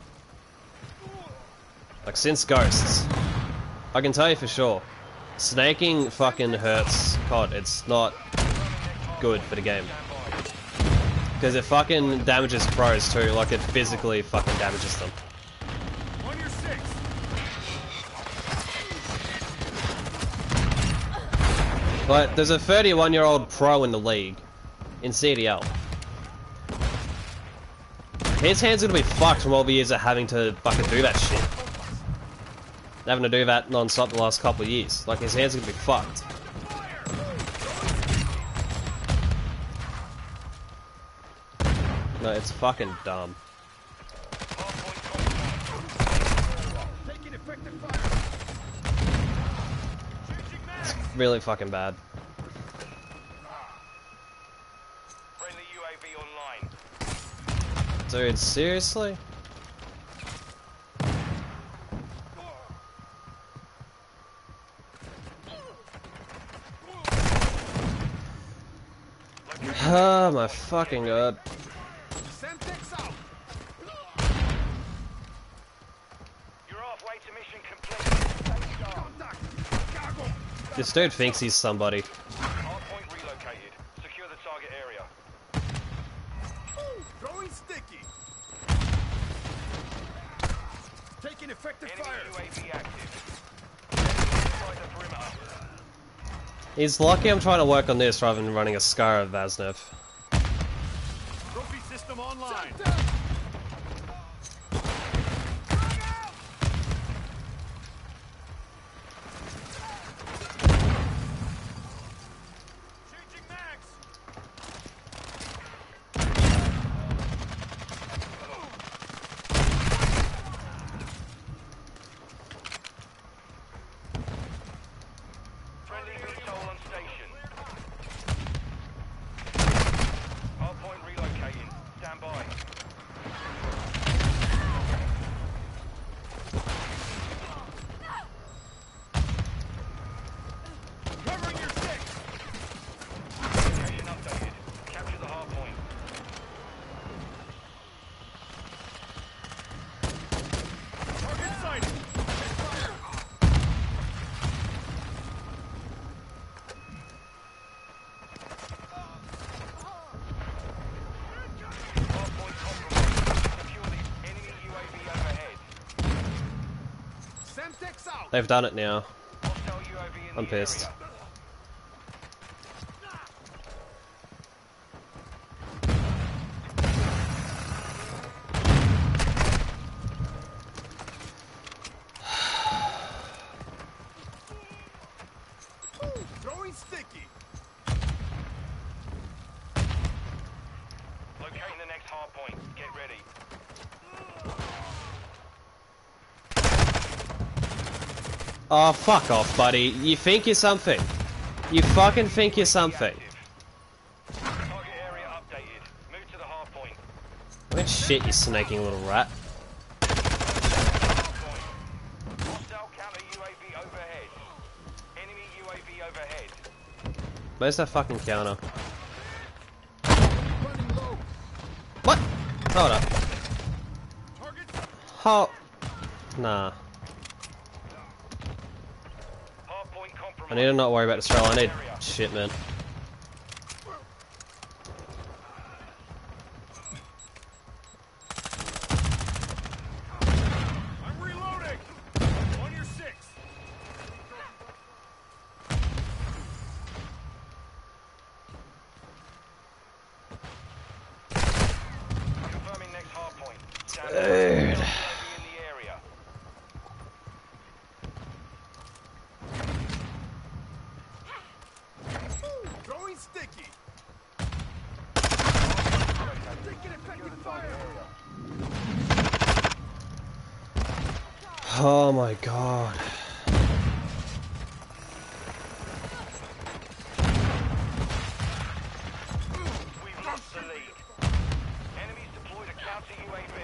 Like, since Ghosts. I can tell you for sure. Snaking fucking hurts COD. It's not good for the game. Because it fucking damages pros too, like it physically fucking damages them. But there's a 31 year old pro in the league, in CDL. His hands are gonna be fucked from all the years of having to fucking do that shit. Having to do that non-stop the last couple of years. Like his hands are gonna be fucked. No, it's fucking dumb. Mags. Really fucking bad. Friendly UAV online. Dude, seriously? Oh my fucking god. This dude thinks he's somebody. Hardpoint relocated. Secure the target area. Throwing sticky. Taking effective Enemy fire. UAV active. Enemy inside the perimeter. He's lucky I'm trying to work on this rather than running a Scar of Vaznev. Trophy system online. Changing mags. Friendly VTOL on station. Hardpoint relocating. Stand by. Covering your six. Location updated. Capture the hardpoint. Target sighted. Fire. Hardpoint compromised. Secure the enemy UAV overhead. Semtex out. They've done it now. Hostile UAV in I'm pissed. area. Throwing sticky. Locating the next hardpoint. Get ready. Oh, fuck off, buddy. You think you're something. You fucking think you're something. The shit, you snaking little rat. Where's that fucking counter? Running low. What? Hold up. Target. Ho- Nah. Hardpoint compromised. I need to not worry about Australia. I need shit, man. I'm reloading. On your six. Confirming next hardpoint. Stand Dude. UAV in the area. Throwing sticky. Taking effective fire. Oh my god. We've lost the lead. Enemies deployed a counter UAV.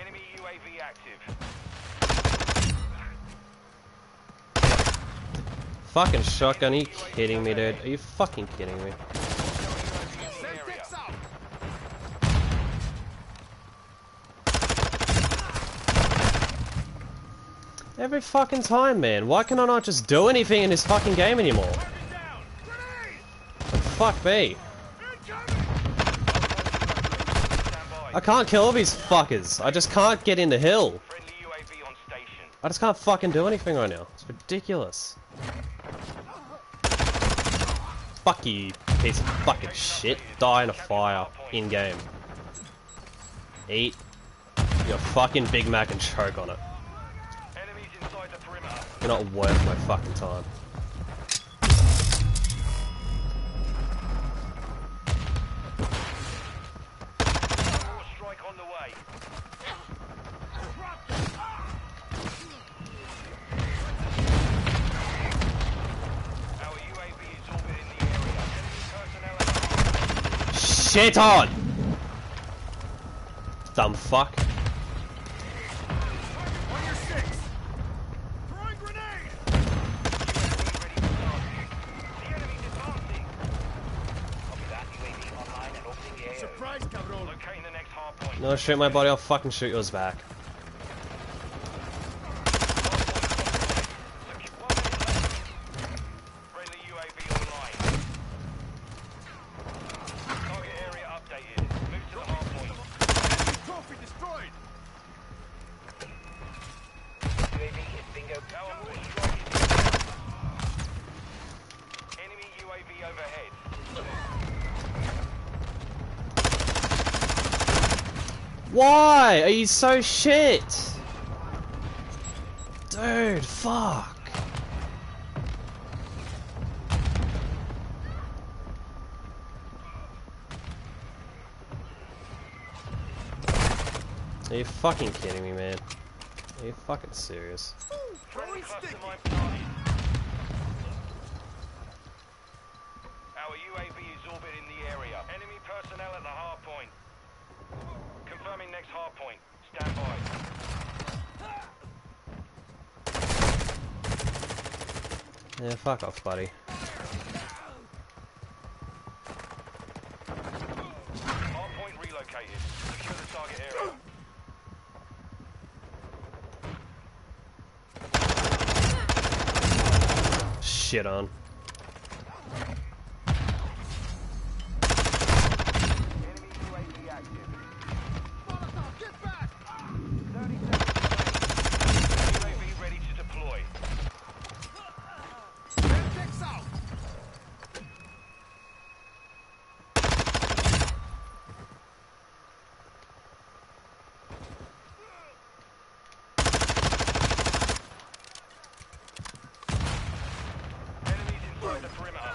Enemy UAV active. Fucking shotgun, are you kidding me, dude? Are you fucking kidding me? Every fucking time, man. Why can I not just do anything in this fucking game anymore? Fuck me. Incoming. Stand by. I can't kill all these fuckers. I just can't get in the hill. I just can't fucking do anything right now. It's ridiculous. Fuck you, piece of fucking shit. Die in a fire. In game. Eat your fucking Big Mac and choke on it. You're not worth my fucking time. The next hard point. No, shoot my body, I'll fucking shoot yours back. Friendly UAV online. Target area updated. Move to the hard point. Trophy destroyed. UAV is bingo. Our mortar strike is Enemy UAV overhead. You so shit? Dude, fuck. Are you fucking kidding me, man? Are you fucking serious? Friendly Throwing cluster sticky. mine planted. Our UAV is orbiting the area. Enemy personnel at the hard point. Confirming next hard point. Stand by. Yeah, fuck off, buddy. Hard point relocated. Secure the target area. Shit on. Enemy UAV active. Molotov, get back. 30 seconds. UAV ready to deploy. Kicks out. Enemies inside the perimeter.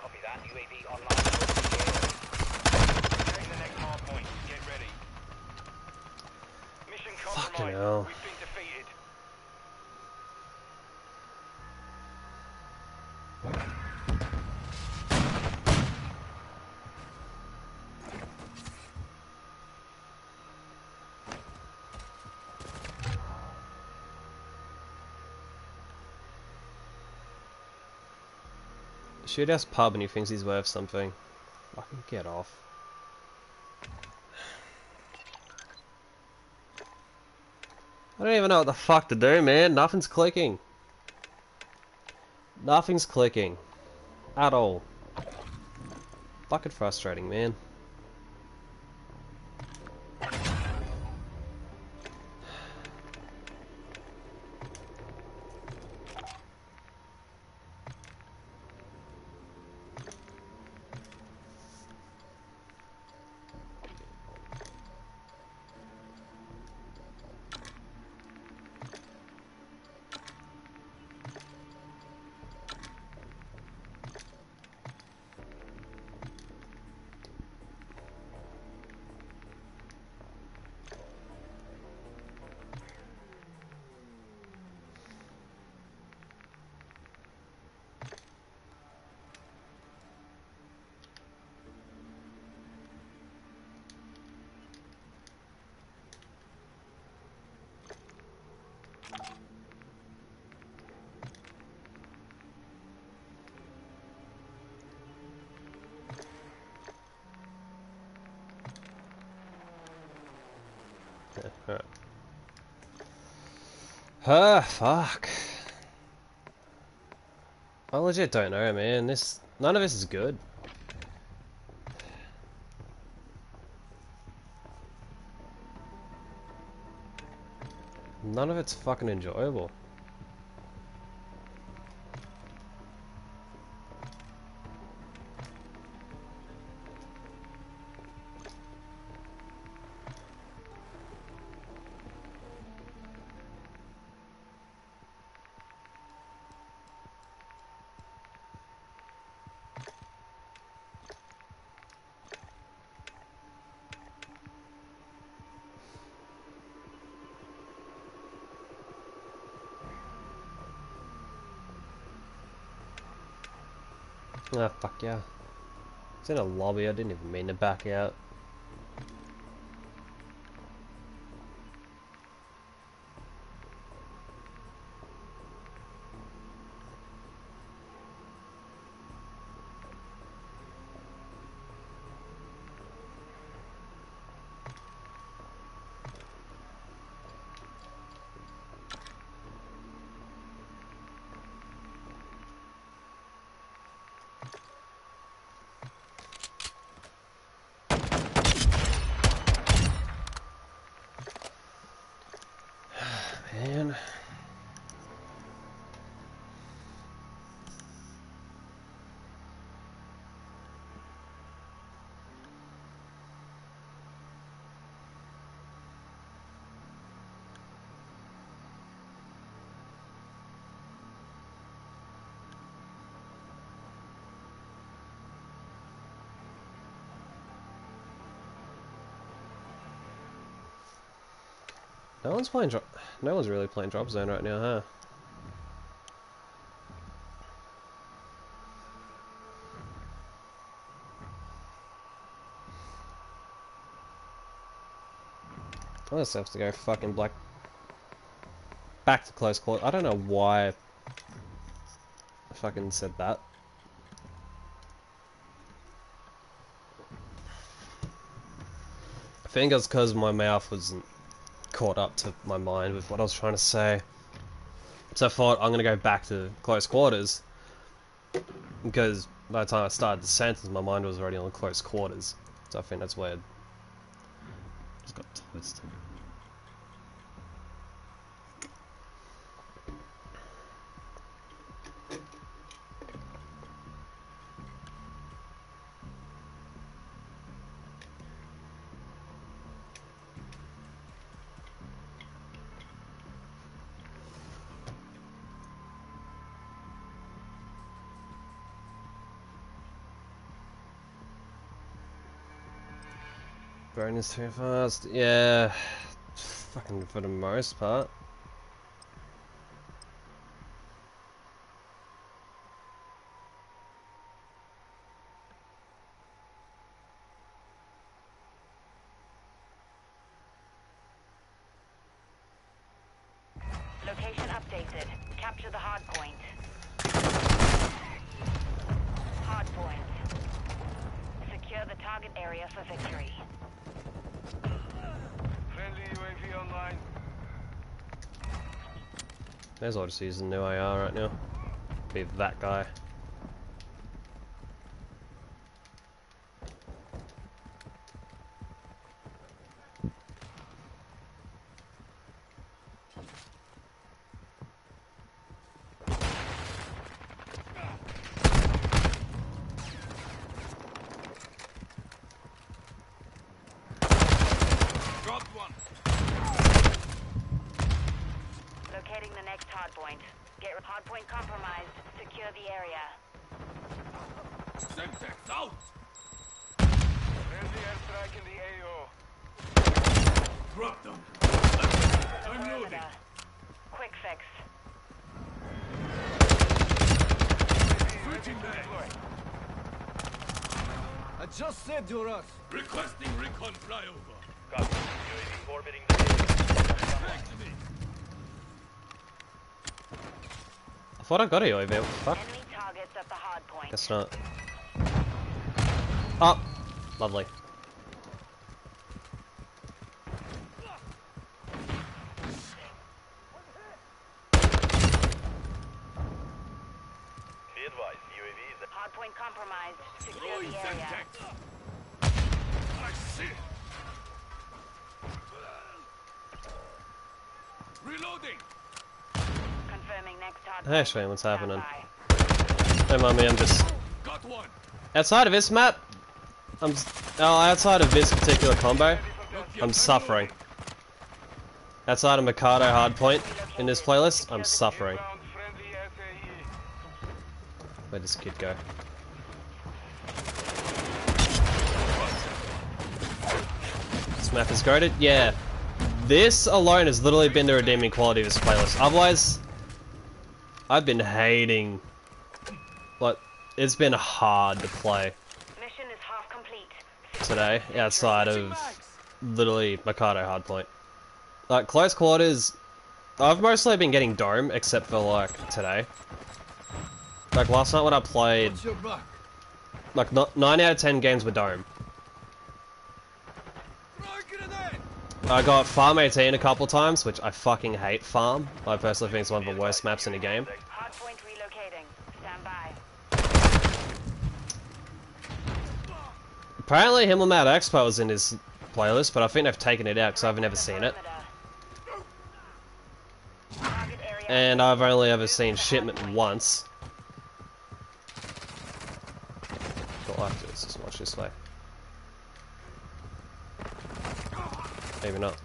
Copy that. UAV online. Taking the next hard point. Get ready. Mission Fucking compromised. hell. We've been defeated. Shoot us pub and he thinks he's worth something. Fucking get off. I don't even know what the fuck to do, man. Nothing's clicking. Nothing's clicking. At all. Fucking frustrating, man. Ah, fuck. I legit don't know, man. This none of this is good. None of it's fucking enjoyable. Ah, fuck yeah. It's in a lobby, I didn't even mean to back out. Man. No one's playing drop. No one's really playing drop zone right now, huh? I just have to go fucking black. Back to close quarter. I don't know why. I fucking said that. I think it's because my mouth wasn't caught up to my mind with what I was trying to say. So I thought I'm gonna go back to close quarters because by the time I started the sentence, my mind was already on close quarters. So I think that's weird. just got twisted. Burn is too fast. Yeah, fucking for the most part. Location updated. Capture the hard point. Hard point. Secure the target area for victory. Friendly UAV online. Just use the new AR right now. Be that guy. Dropped one. Locating the next hard point. Get hard point compromised. Secure the area. Semtex out. Friendly airstrike in the AO. Drop them. I'm loading. Perimeter. Quick fix. Switching back. I just said you're us. Requesting recon flyover. Copy. UAV orbiting the. Back to me. I thought I got a UAV. What the fuck? Enemy targets at the hard point. Guess not. Oh, lovely. Be advised, UAV is Hard point compromised. Secure Throwing the area. Semtex. I see. Reloading. Confirming next hard Hey, point. Shane, what's happening? Standby. Hey, mommy, I'm just outside of this map. I'm s- oh, outside of this particular combo. I'm suffering. Outside of Mikado Hardpoint in this playlist, I'm suffering. Inbound friendly SAE. Where'd this kid go? This map is goaded? Yeah. This alone has literally been the redeeming quality of this playlist. Otherwise, I've been hating. Like, it's been hard to play Mission is half complete. today outside of literally Mikado hardpoint. Like close quarters, I've mostly been getting dome except for like today. Like last night when I played, Watch your back. like no- nine out of ten games were dome. Throw a grenade. I got Farm 18 a couple times, which I fucking hate Farm. I personally think it's one of the worst maps in the game. Hardpoint relocating. Stand by. Apparently Himmelmatt Expo was in his playlist, but I think they've taken it out because I've never seen it. And I've only ever seen Shipment once. I have to just watch this way. Maybe not.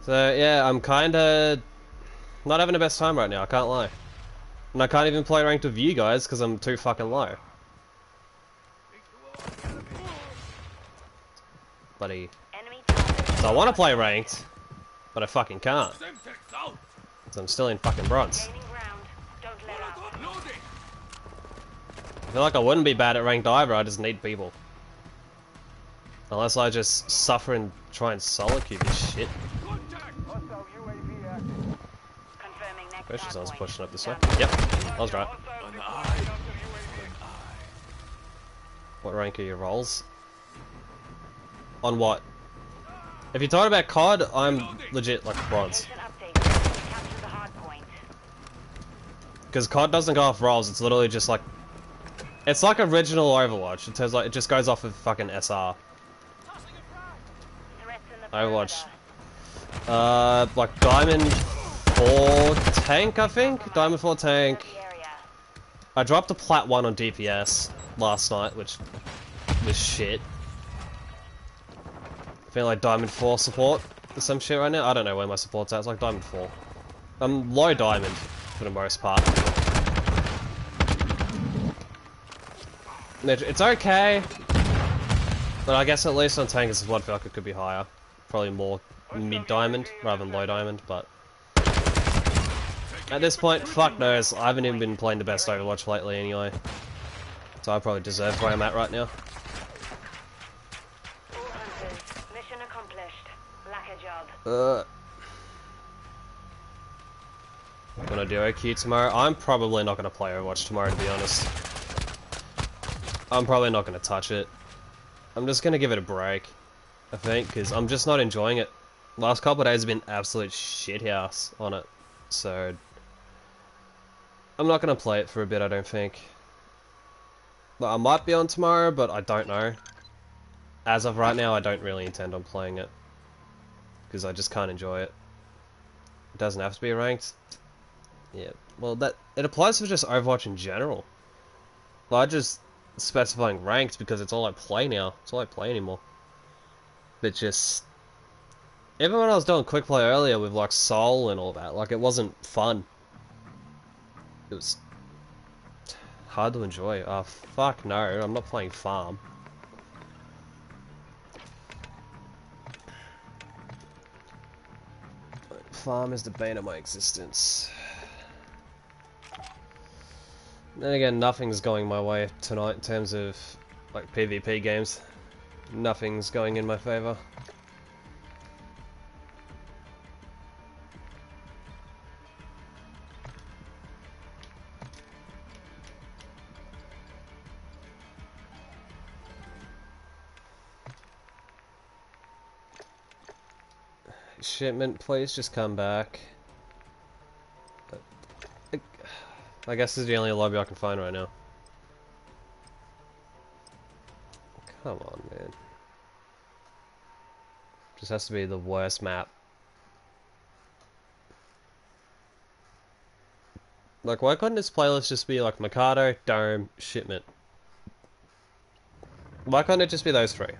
So yeah, I'm kinda not having the best time right now, I can't lie. And I can't even play ranked with you guys because I'm too fucking low. Bloody. So I want to play ranked, but I fucking can't. 'cause I'm still in fucking bronze. I feel like I wouldn't be bad at ranked either, I just need people. Unless I just suffer and try and solo queue this shit. Contact. Hostile UAV active. Confirming next Especially as I was pushing up this way. Yep, I was right. Hostile An deploying eye. counter UAV. What rank are your rolls? On what? If you're talking about COD, I'm legit like bronze. Mission update. Capture the hardpoint. Because COD doesn't go off rolls, it's literally just like... It's like original Overwatch. It says like it just goes off of fucking SR. Overwatch. Uh, like Diamond 4 tank, I think? Diamond 4 tank. I dropped a plat 1 on DPS last night, which was shit. I feel like Diamond 4 support or some shit right now. I don't know where my support's at. It's like Diamond 4. I'm low Diamond for the most part. It's okay. But I guess at least on tank feel like it could be higher. Probably more mid Diamond rather than low Diamond, but... At this point, fuck knows. I haven't even been playing the best Overwatch lately anyway. So I probably deserve where I'm at right now. Mission accomplished. Lack a job. Uh, gonna do OQ tomorrow. I'm probably not gonna play Overwatch tomorrow, to be honest. I'm probably not gonna touch it. I'm just gonna give it a break, I think, because I'm just not enjoying it. Last couple of days have been absolute shithouse on it, so I'm not gonna play it for a bit. I don't think. I might be on tomorrow, but I don't know. As of right now, I don't really intend on playing it because I just can't enjoy it. It doesn't have to be ranked. Yeah, well, that it applies for just Overwatch in general. Well, I just specifying ranked because it's all I play now. It's all I play anymore. But just even when I was doing quick play earlier with like Soul and all that, like it wasn't fun. It was hard to enjoy. Oh fuck no, I'm not playing Farm. Farm is the bane of my existence. Then again, nothing's going my way tonight in terms of like PvP games. Nothing's going in my favor. Shipment, please just come back. I- I guess this is the only lobby I can find right now. Come on, man. Just has to be the worst map. Like, why couldn't this playlist just be like Mikado, Dome, Shipment? Why couldn't it just be those three?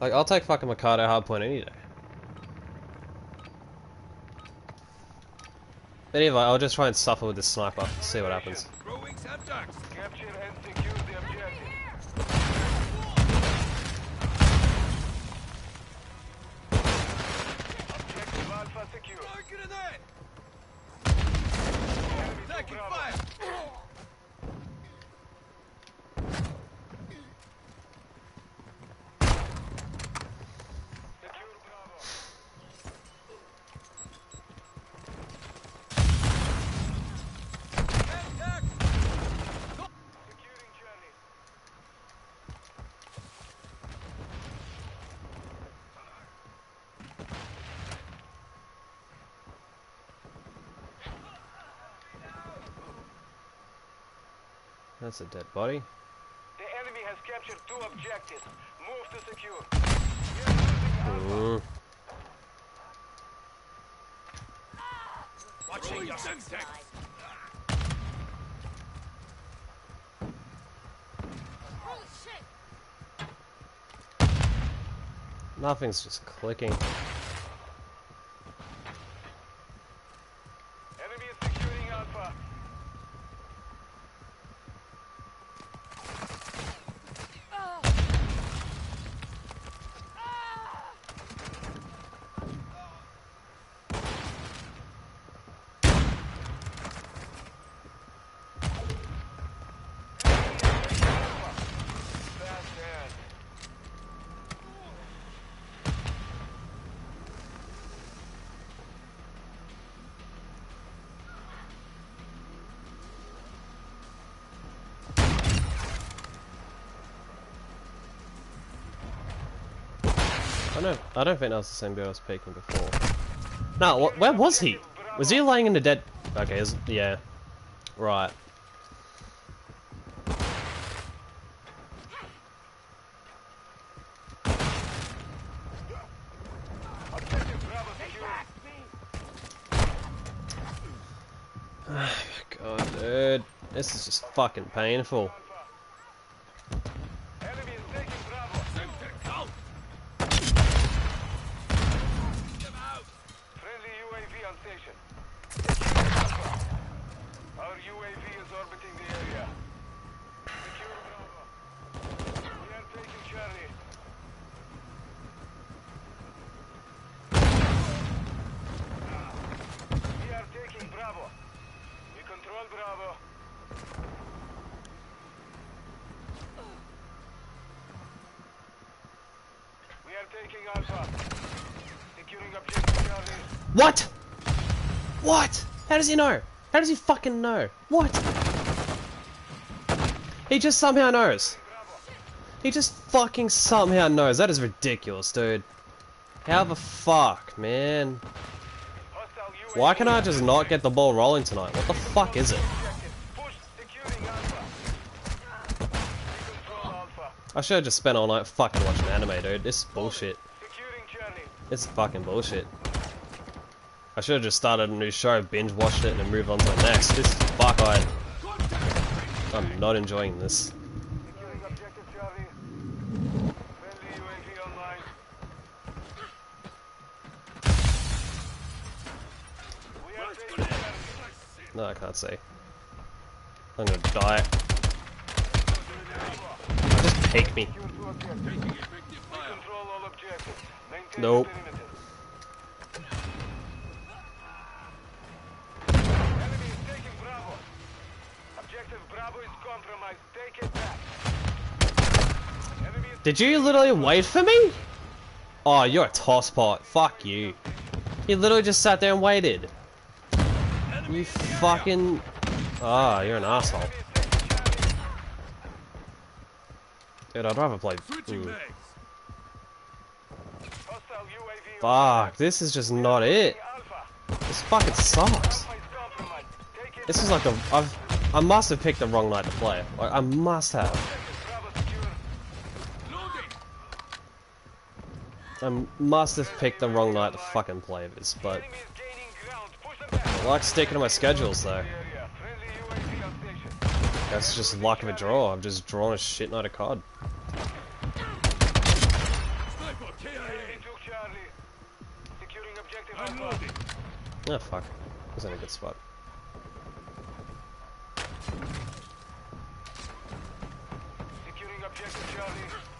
Like, I'll take fucking Mikado Hardpoint any day. Anyway, I'll just try and suffer with this sniper, see what happens. secure. Target in that! Enemy Taking fire! That's a dead body. The enemy has captured two objectives. Move to secure. We are losing Alpha. Watching your Semtex! Holy shit! Nothing's just clicking. Enemy is securing Alpha. Fast hand. I don't. Think that was the same dude I was peeking before. No, wh where was he? Was he lying in the dead? Okay, is, yeah. Right. God, dude, this is just fucking painful. Enemy is taking Bravo. Semtex out! Them out! Friendly UAV on station. Securing Alpha. Our UAV is orbiting the area. Secure Bravo. We are taking Charlie. We are taking Bravo. We control Bravo. We are taking Alpha. Securing objective Charlie. What? What? How does he know? How does he fucking know? What? He just somehow knows. He just fucking somehow knows. That is ridiculous, dude. How the fuck, man? Why can I just not get the ball rolling tonight? What the fuck is it? I should have just spent all night fucking watching anime, dude. This is bullshit. It's fucking bullshit. I should have just started a new show, binge watched it, and moved on to the next. This is fuck. I, I'm not enjoying this. No, I can't see. I'm gonna die. Just take me. Secure Did you literally wait for me? Oh, you're a tosspot. Fuck you. You literally just sat there and waited. You fucking... Ah, you're an asshole. enemy is taking Charlie. Dude, I'd rather play... Ooh. legs! Hostile UAV Fuck, this is just not it. This fucking sucks. Alpha is compromised. Take it This is like a... I've... I must have picked the wrong night to play. Like, I must have. I must have picked the wrong night to fucking play this, but... I like sticking to my schedules, though. That's just luck of a draw. I've just drawn a shit night of COD. Oh, fuck. Was in a good spot.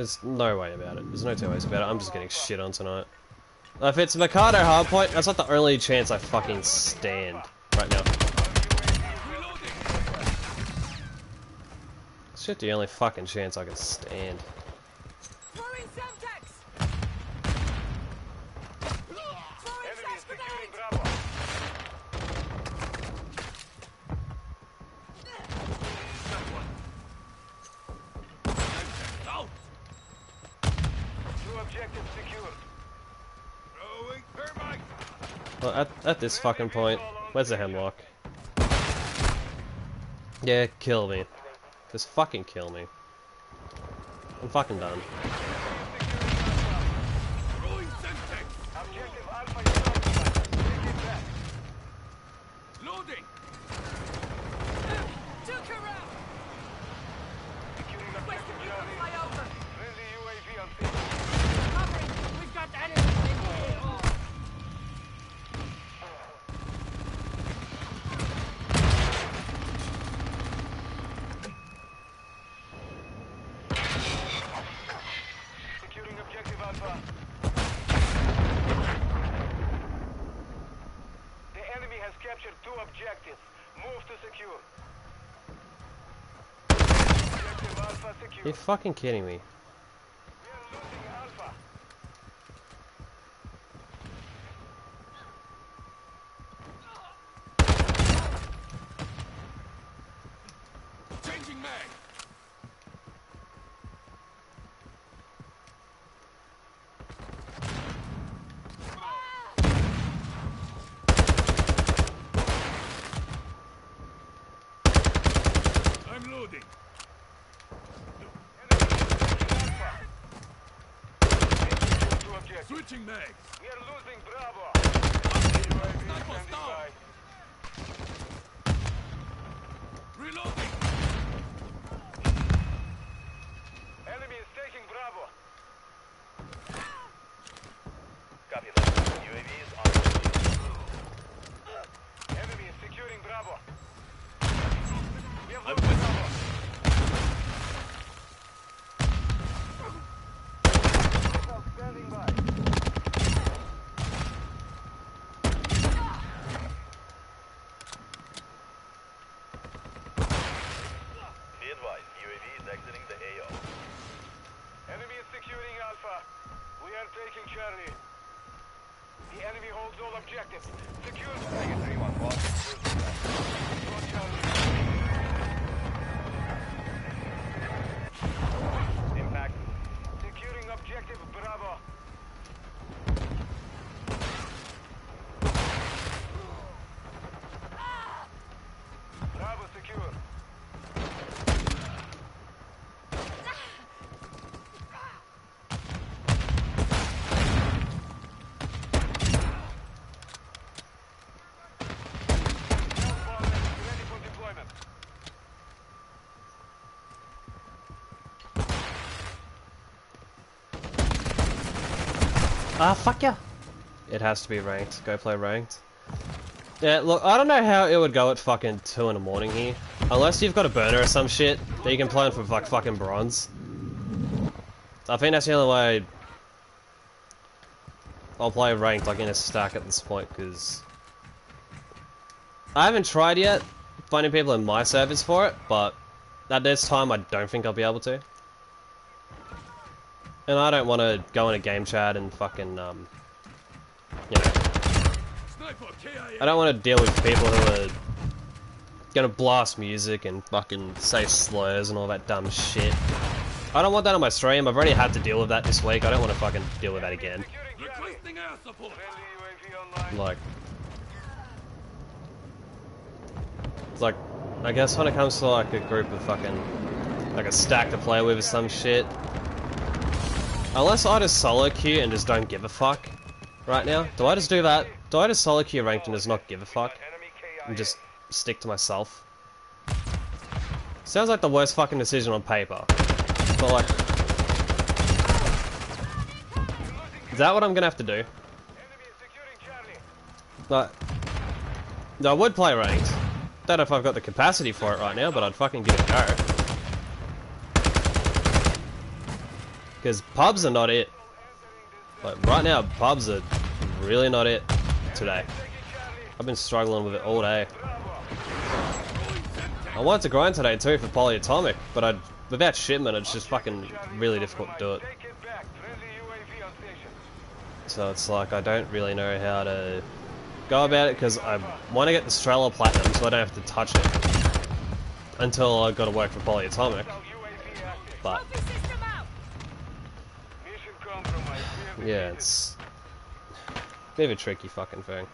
There's no way about it. There's no two ways about it. I'm just getting shit on tonight. If it's Mikado hardpoint, that's not the only chance I fucking stand right now. Shit, the only fucking chance I can stand. Throwing Semtex! Throwing Enemy flash is securing grenade! Bravo. Out! Two objectives secured. Throwing thermite! Well, at, at this fucking point, where's the hemlock? Yeah, kill me. Just fucking kill me. I'm fucking done. Throwing Semtex! Objective Alpha is occupied. Take it back. Loading! Took her out! Securing Requesting objective you to Charlie. fly over! Friendly UAV on station. Covering! We've got enemies in here! Securing objective Alpha. The enemy has captured two objectives. Move to secure. Objective Alpha secure. You fucking kidding me? We are losing Alpha. Changing mag! I'm loading. Two objectives. Switching mag. We are losing Bravo. UAV Sniper standing down. by. Reloading. Enemy is taking Bravo. Copy that. UAV is on Enemy is Bravo. We have I'm with Bravo. Standing by. Be advised, UAV is exiting the AO. Enemy is securing Alpha. We are taking Charlie. The enemy holds all objectives. Secure Ah, fuck yeah. It has to be ranked. Go play ranked. Yeah, look, I don't know how it would go at fucking 2 in the morning here. Unless you've got a burner or some shit that you can play on for like fucking bronze. I think that's the only way I'll play ranked like in a stack at this point, because I haven't tried yet finding people in my servers for it, but at this time I don't think I'll be able to. And I don't want to go in a game chat and fucking, um, you know. I don't want to deal with people who are gonna blast music and fucking say slurs and all that dumb shit. I don't want that on my stream. I've already had to deal with that this week. I don't want to fucking deal with that again. Like, like, I guess when it comes to like a group of fucking, like a stack to play with or some shit. Unless I just solo queue and just don't give a fuck right now. Do I just do that? Do I just solo queue ranked and just not give a fuck? And just stick to myself. Sounds like the worst fucking decision on paper. But like... Is that what I'm gonna have to do? Like... I would play ranked. don't know if I've got the capacity for it right now, but I'd fucking give it a go. Because pubs are not it. Like, right now, pubs are really not it today. I've been struggling with it all day. I wanted to grind today too for polyatomic, but I without shipment, it's just fucking really difficult to do it. So it's like I don't really know how to go about it because I want to get the Strela Platinum so I don't have to touch it until I've got to work for polyatomic. But Trophy system out. Mission compromised. We have yeah, it's a bit of a tricky fucking thing.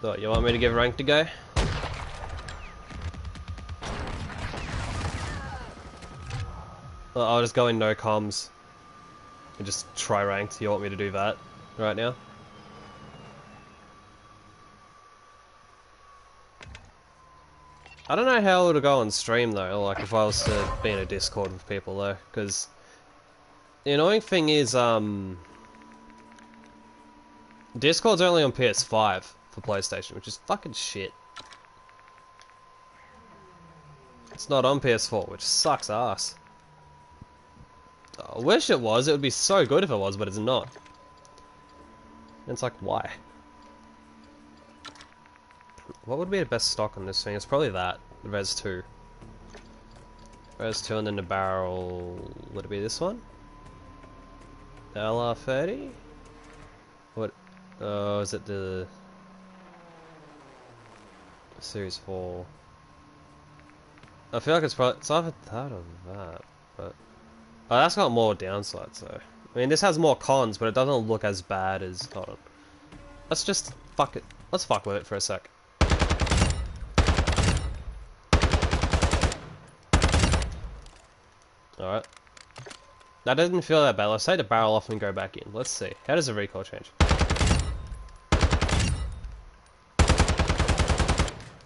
So you want me to give rank to go? Well, I'll just go in no comms and just try ranked. You want me to do that right now? I don't know how it'll go on stream though, like if I was to be in a Discord with people though, because the annoying thing is, um, Discord's only on PS5 for PlayStation, which is fucking shit. It's not on PS4, which sucks ass. I wish it was, it would be so good if it was, but it's not. And it's like, why? What would be the best stock on this thing? It's probably that, the Res 2. Res 2 and then the barrel... Would it be this one? The LR30? What? Oh, is it the... Series 4? I feel like it's probably... It's either that or that, but... Oh, that's got more downsides though. I mean, this has more cons, but it doesn't look as bad as... Hold on. Let's just fuck it. Let's fuck with it for a sec. Alright. That doesn't feel that bad. Let's take the barrel off and go back in. Let's see. How does the recoil change?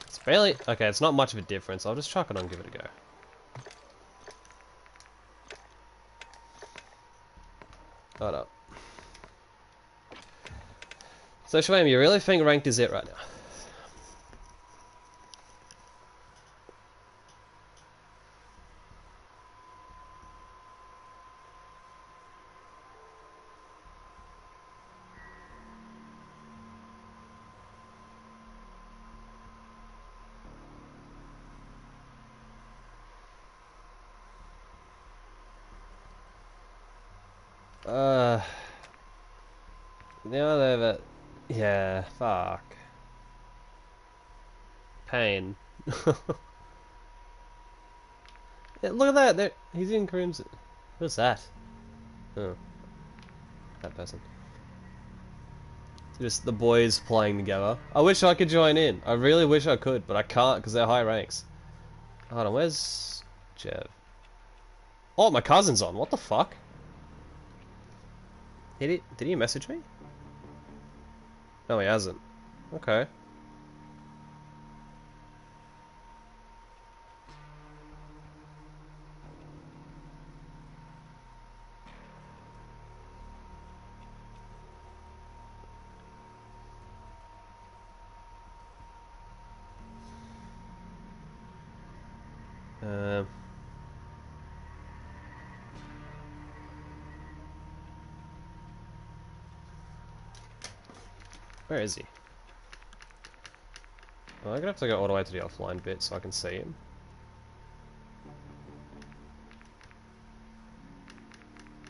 It's barely... Okay, it's not much of a difference. I'll just chuck it on and give it a go. Hold up. So, Shwam, you really think ranked is it right now? Uh. Now they've. Uh, yeah, fuck. Pain. yeah, look at that! There, he's in crimson. Who's that? Oh. That person. Just the boys playing together. I wish I could join in. I really wish I could, but I can't because they're high ranks. Hold on, where's Jev? Oh, my cousin's on. What the fuck? Did he, did he message me? No, he hasn't. Okay. Where is he? Well, I'm gonna have to go all the way to the offline bit so I can see him.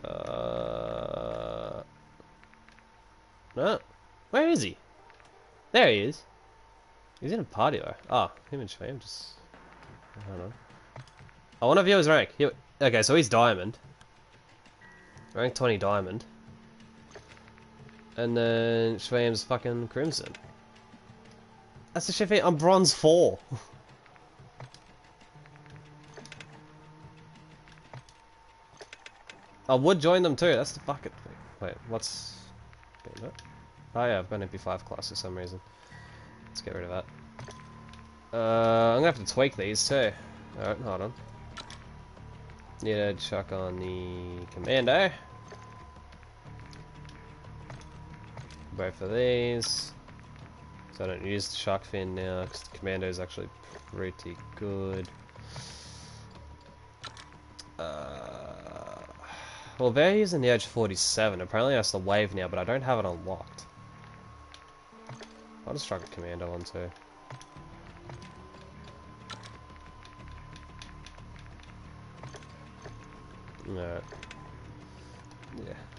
Uh, no, where is he? There he is. He's in a party though. Ah, him and Shane just. I don't know. I want to view his rank. Okay, so he's diamond. Rank 20 diamond. And then Shwam's fucking crimson. That's the shit. I'm bronze four. I would join them too. That's the fucking thing. Wait, what's? Oh yeah, I've got an MP5 class for some reason. Let's get rid of that. Uh, I'm gonna have to tweak these too. Alright, hold on. Need to chuck on the commando. Both of these. So I don't use the shark fin now because the commando is actually pretty good. Uh, well, they're using the Edge 47. Apparently that's the wave now, but I don't have it unlocked. I'll just strike a commando on too. No. Yeah.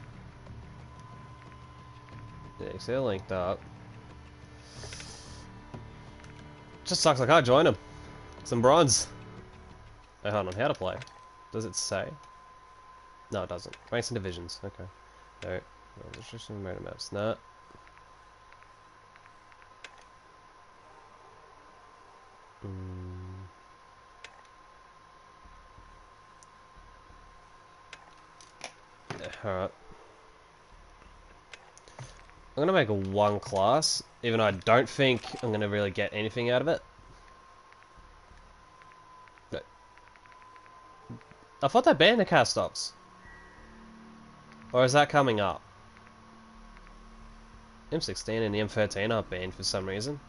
'Cause they're linked up. Just sucks like I can't join them. Some bronze. Oh, hold on, how to play? Does it say? No, it doesn't. Ranks and divisions, okay. Alright. No, Registration motor maps, no. Mm. Alright. I'm gonna make a one class, even though I don't think I'm gonna really get anything out of it. But I thought they banned the Kastovs. Or is that coming up? M16 and the M13 aren't banned for some reason.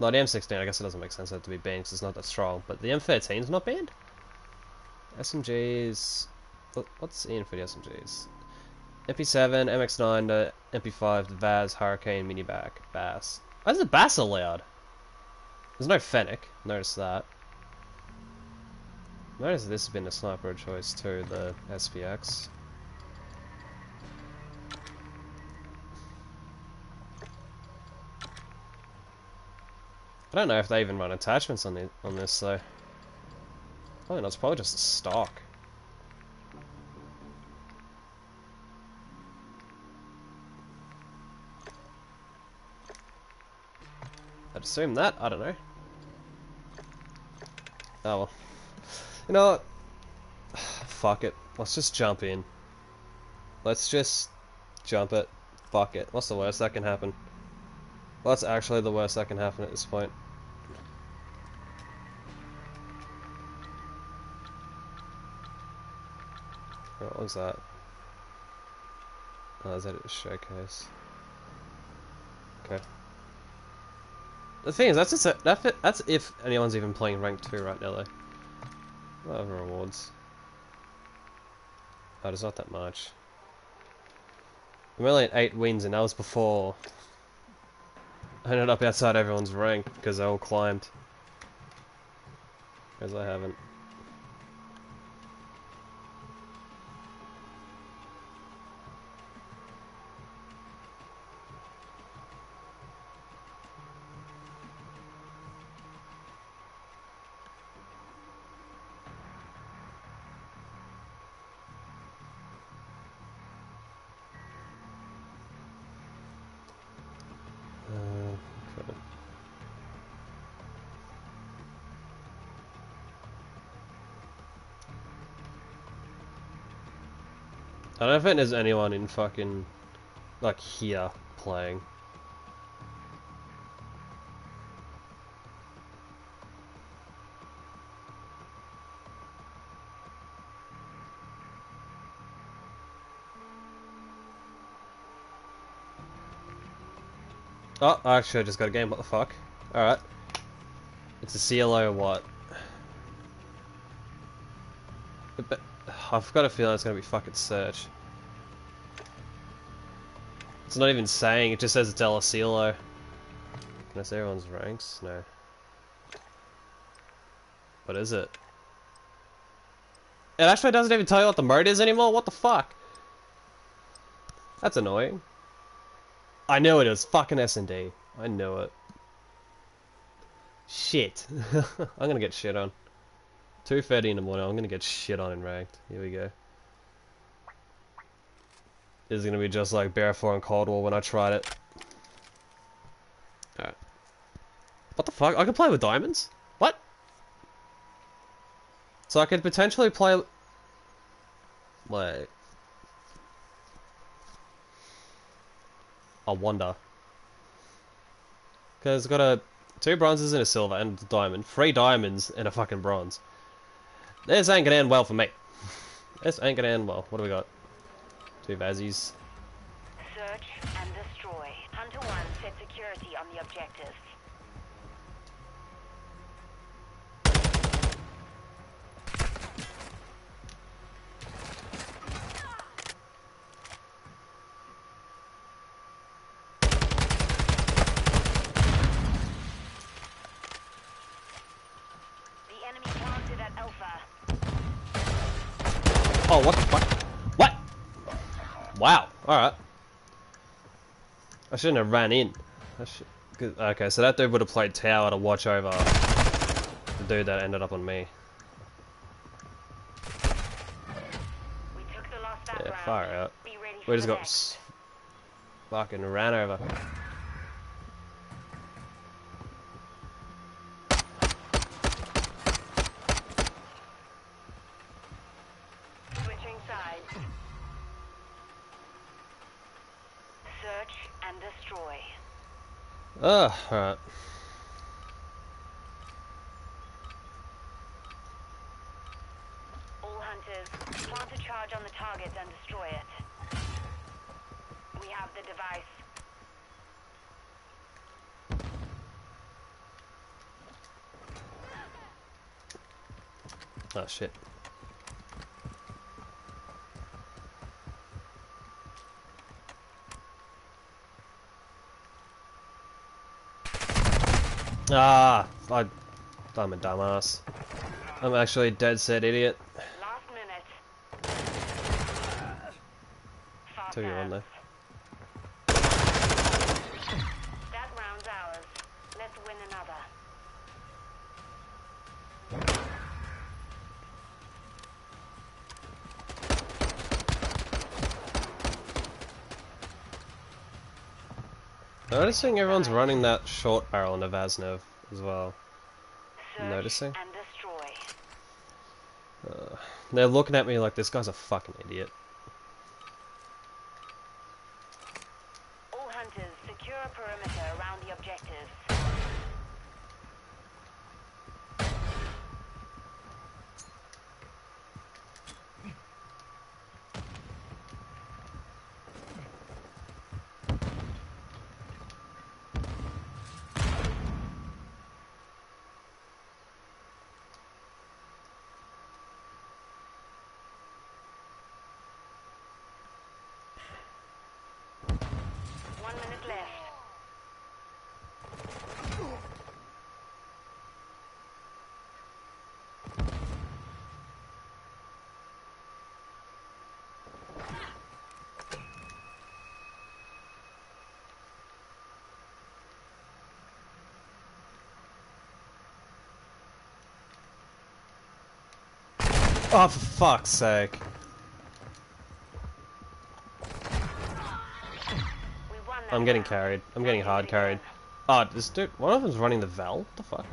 No, the M16, I guess it doesn't make sense it to be banned because it's not that strong, but the M13's not banned? SMGs... What, what's in for the SMGs? MP7, MX9, the MP5, the Vaz, Hurricane, Minibak, Bass. Why is the Bass allowed? There's no Fennec, notice that. Notice this has been a sniper choice too, the SPX. I don't know if they even run attachments on the, on this though. Probably not, it's probably just a stock. Assume that, I don't know. Oh well. You know what? Fuck it. Let's just jump in. Let's just jump it. Fuck it. What's the worst that can happen? What's actually the worst that can happen at this point? What was that? Oh, is that a showcase? Okay. The thing is, that's a, that that's if anyone's even playing rank two right now, though. What other rewards? Oh, there's not that much. I'm only at eight wins, and that was before I ended up outside everyone's rank because they all climbed. Because I haven't. Don't think there's anyone in fucking like here playing. Oh, actually, I just got a game. What the fuck? Alright. It's a CLO what? I've got a feeling it's gonna be fucking search. It's not even saying, it just says it's I see everyone's ranks? No. What is it? It actually doesn't even tell you what the mode is anymore? What the fuck? That's annoying. I know it is, fucking S&D. I knew it. Shit. I'm gonna get shit on. 2.30 in the morning, I'm gonna get shit on in ranked. Here we go. Is gonna be just like 4 and Cold War when I tried it. Alright. What the fuck? I can play with diamonds? What? So I could potentially play... Wait. I wonder. Because got a two bronzes and a silver and a diamond, three diamonds and a fucking bronze. This ain't gonna end well for me. This ain't gonna end well. What do we got? Two Vazzies. Search and destroy. Hunter 1 set security on the objective. The enemy planted at Alpha. Oh, what the fuck? What? Wow. Alright. I shouldn't have ran in. I should... Okay, so that dude would have played tower to watch over the dude that ended up on me. We took the last that Yeah, far out. We just got fucking ran over. Ugh, alright. All hunters, plant a charge on the target and destroy it. We have the device. Oh shit. Ah, I, I'm a dumbass. I'm actually a dead set idiot. Last minute. Took you on there. That round's ours. Let's win another. Noticing everyone's running that short barrel into Vaznev as well. Noticing? and destroy. Uh, they're looking at me like this guy's a fucking idiot. All hunters, secure a perimeter around the objectives. One minute left. Oh, for fuck's sake. I'm getting carried. I'm getting hard carried. Oh, this dude, one of them's running the Val? What the fuck?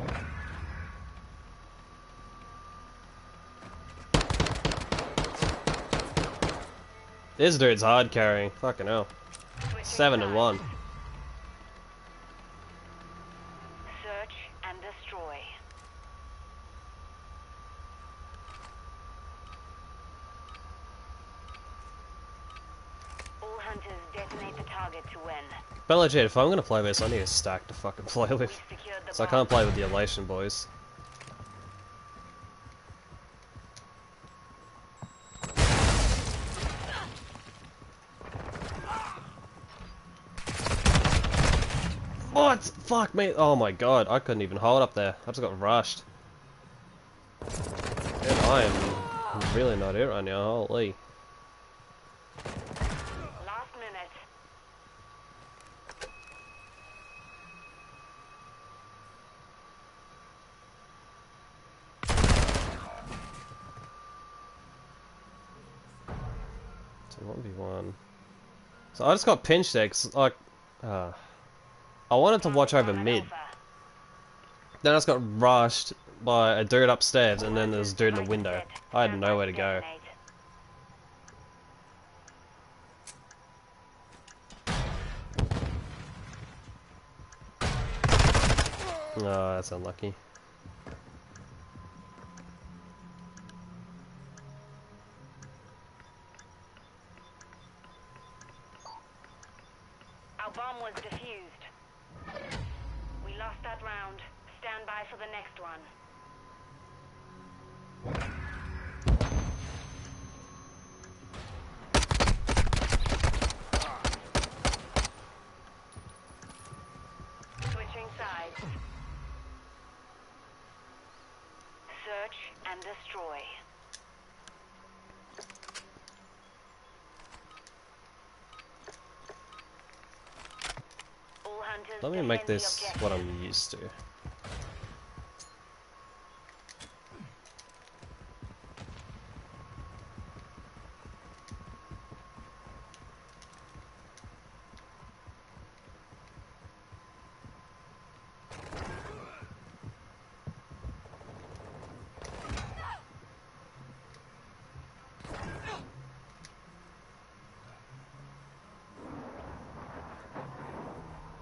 This dude's hard carrying. Fucking hell. Seven and one. Search and destroy. All hunters detonate the target to But if I'm gonna play this, I need a stack to fucking play with. So I can't play with the Elation boys. What? Fuck me. Oh my god, I couldn't even hold up there. I just got rushed. And I am really not it right now, holy. Last minute. So 1v1. So I just got pinched there, cause, like, uh, I wanted to watch over mid. Then I just got rushed by a dude upstairs, and then there's a dude in the window. I had nowhere to go. Oh, that's unlucky. Our bomb was defused. We lost that round. Stand by for the next one. Switching sides. Search and destroy. All hunters Let me make defend the this what I'm used to.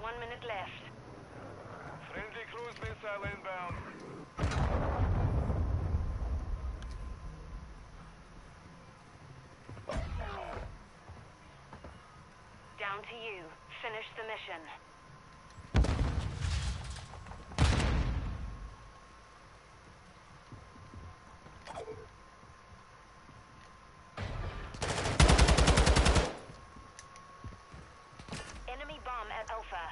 One minute left. Friendly cruise missile inbound. Down to you. Finish the mission. Enemy bomb at Alpha.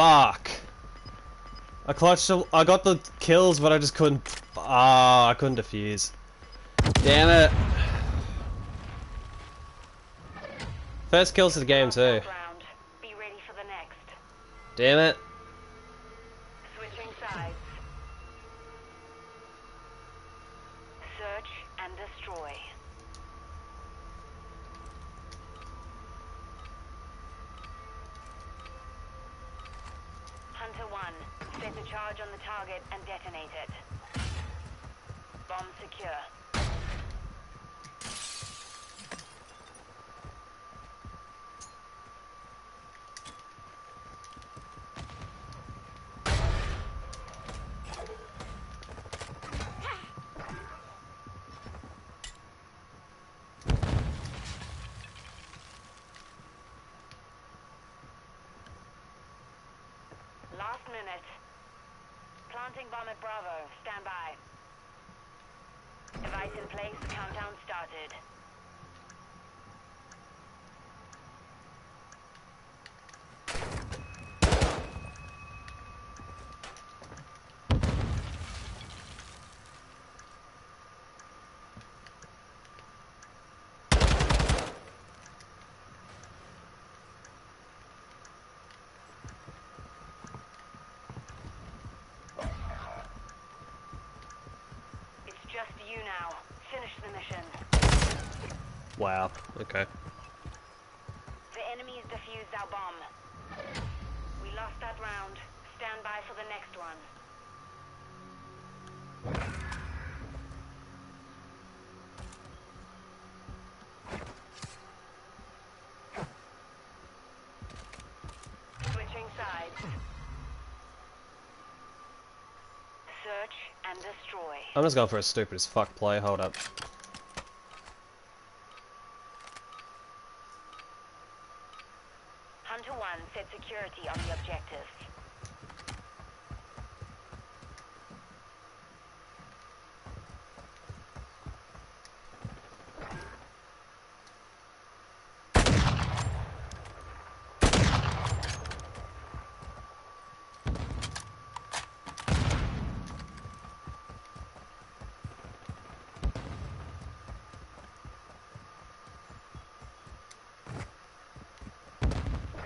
Fuck! I clutched. I got the kills, but I just couldn't. Ah, I couldn't defuse. Damn it! First kills of the game too. Round. Be ready for the next. Damn it! Switching sides. Search and destroy. Hunter 1, set a charge on the target and detonate it. Bomb secure. Last minute. Planting bomb at Bravo. Stand by. Device in place. Countdown started. It's just you now. Finish the mission. Wow. Okay. The enemy's defused our bomb. We lost that round. Stand by for the next one. I'm just going for a stupid as fuck play. Hold up. Hunter 1 set security on the objective.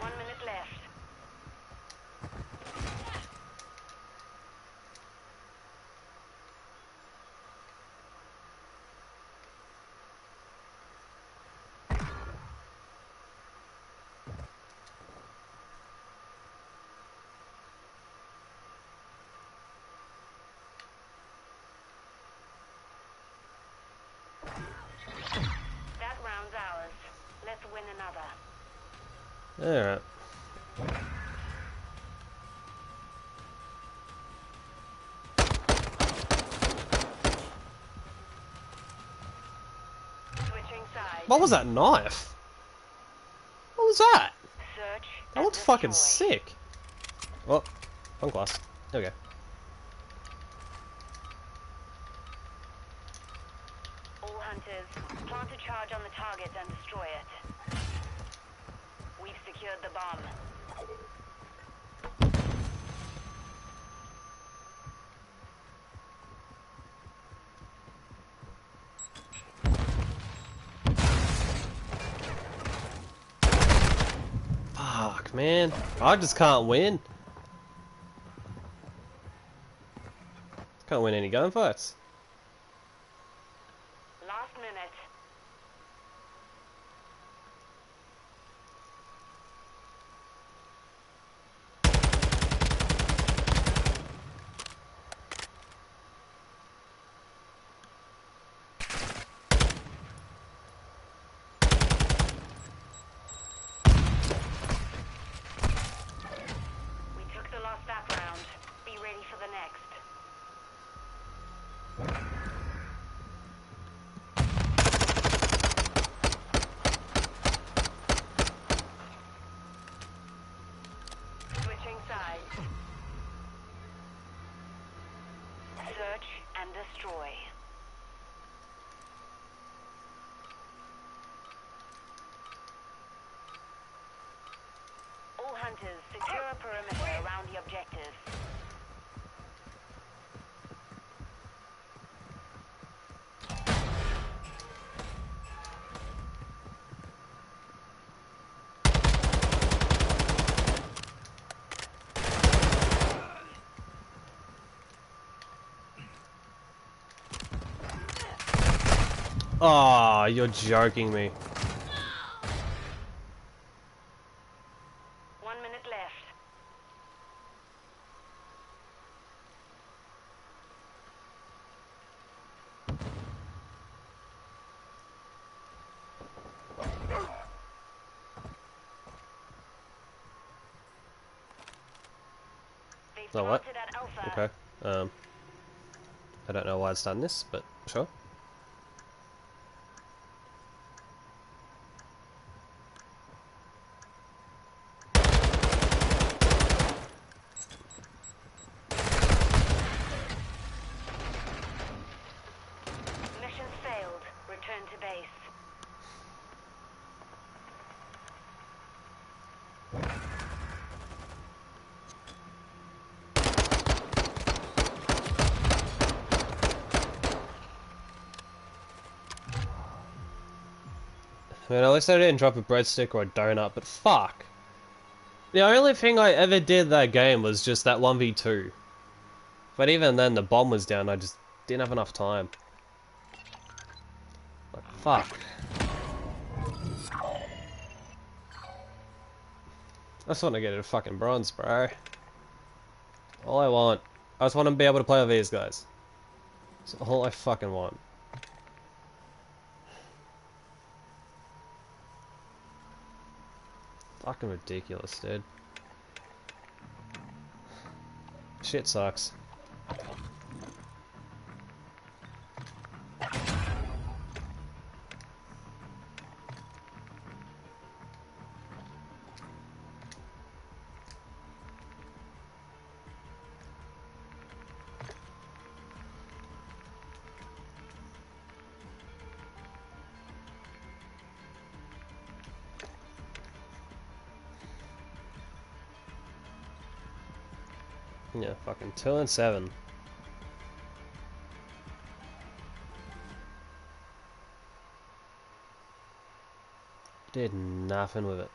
One minute left. another. Alright. Switching sides. What was that knife? What was that? That looked fucking sick. Oh, wrong glass. There we go. All hunters, plant a charge on the target and destroy it. We've secured the bomb. Fuck, man. I just can't win. Can't win any gunfights. Last minute. We took the last that round. Be ready for the next. Switching sides. Search and destroy. All hunters, secure a perimeter around the objective. Oh, you're joking me. One minute left. They've Oh, what? planted at Alpha. Okay. Um, It's done this, but sure. Mission failed. Return to base. I mean, at least I didn't drop a breadstick or a donut, but fuck. The only thing I ever did that game was just that 1v2. But even then, the bomb was down, I just didn't have enough time. Like, fuck. I just want to get a fucking bronze, bro. All I want. I just want to be able to play with these guys. That's all I fucking want. Fucking ridiculous, dude. Shit sucks. Two and seven. Did nothing with it.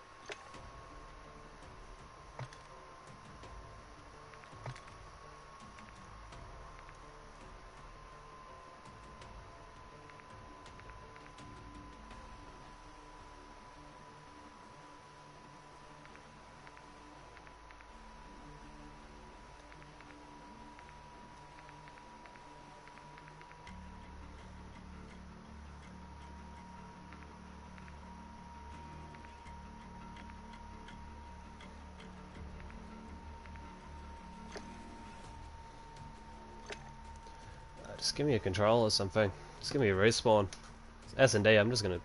Just give me a control or something. Just give me a respawn. S and D. I'm just gonna.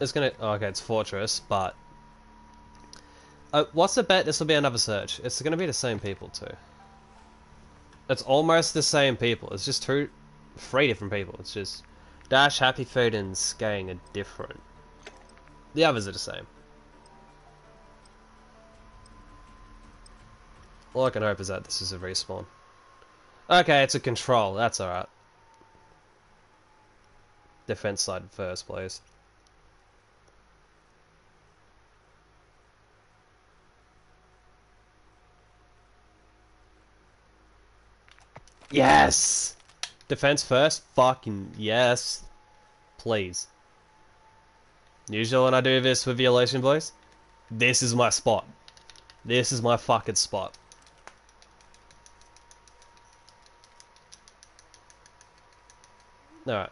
It's gonna. Oh, okay, it's fortress, but. Uh, what's the bet? This will be another search. It's gonna be the same people too. It's almost the same people. It's just two, three different people. It's just Dash, Happy Food, and Skang are different. The others are the same. All I can hope is that this is a respawn. Okay, it's a control. That's alright. Defense side first, please. Yes! Defense first? Fucking yes. Please. Usually when I do this with the Violation Boys, this is my spot. This is my fucking spot. Alright.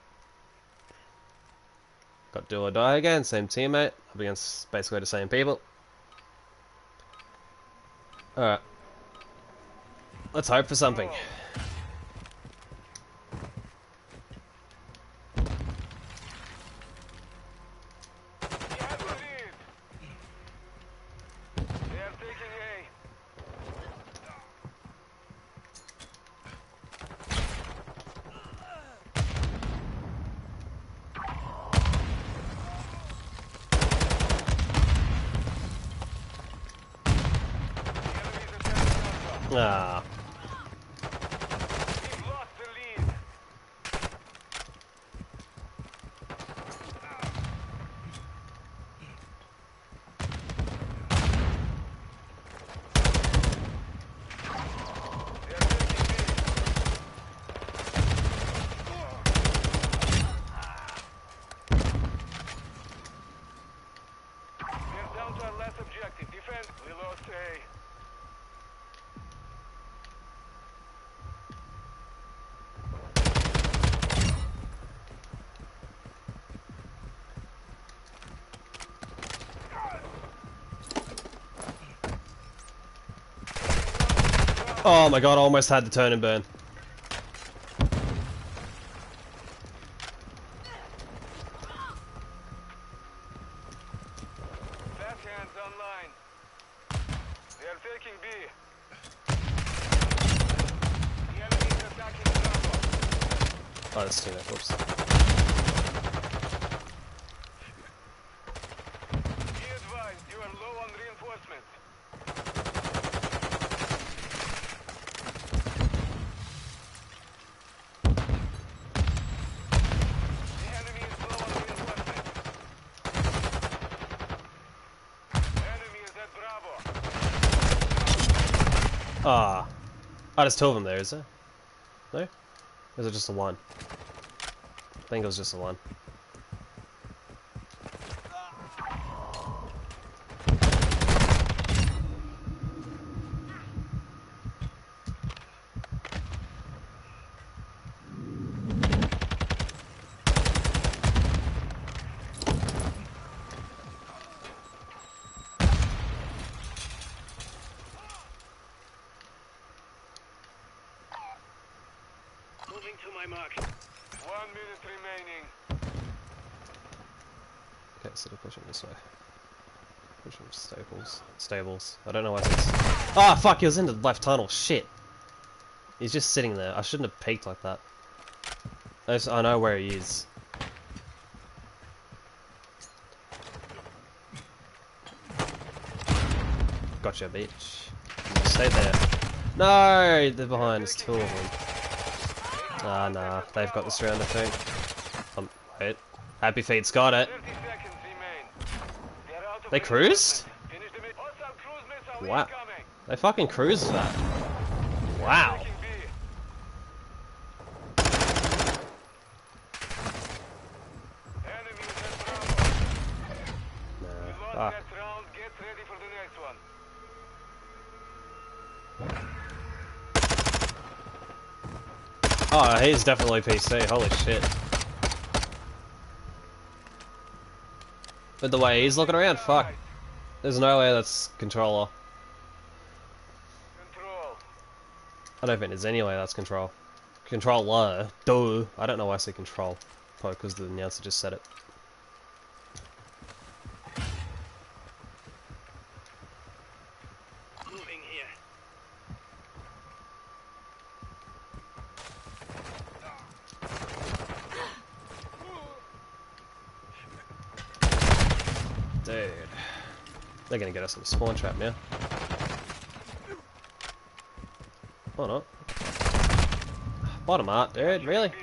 Got do or die again, same teammate, up against basically the same people. Alright. Let's hope for something. We have the lead. They are taking A. The enemy's attacking Alpha. Ah. We've lost the lead. They are taking B. We're down to our last objective. Defend. We lost A. Oh my god, I almost had the turn and burn. Backhands online. They are taking B. The enemy is attacking Bravo. Oh, that's too late. Whoops. Be advised, you are low on reinforcements. The enemy is low on reinforcements. Enemy is at Bravo. Ah. Two of them there, is there? No? Or is it just the one? I think it was just the one. Moving to my mark. One minute remaining. Okay, of pushing this way. Pushing stables. Stables. I don't know why it's... Ah, fuck, he was in the left tunnel. Shit. He's just sitting there. I shouldn't have peeked like that. I, just- I know where he is. Gotcha, bitch. Stay there. No, they're behind. There's two of them. Ah, nah. They've got this round, I think. Um, wait. Happy Feet's got it. 30 seconds remain. They cruise Wow. They fucking cruised that. Wow. Nah. Oh, he's definitely PC. Holy shit. But the way he's looking around, fuck. There's no way that's controller. Control. I don't think there's any way that's control. Controller. Duh. I don't know why I say control. Probably because the announcer just said it. Moving here. Dude. They're gonna get us in a spawn trap now. Or not. Bottom art, dude, really? B.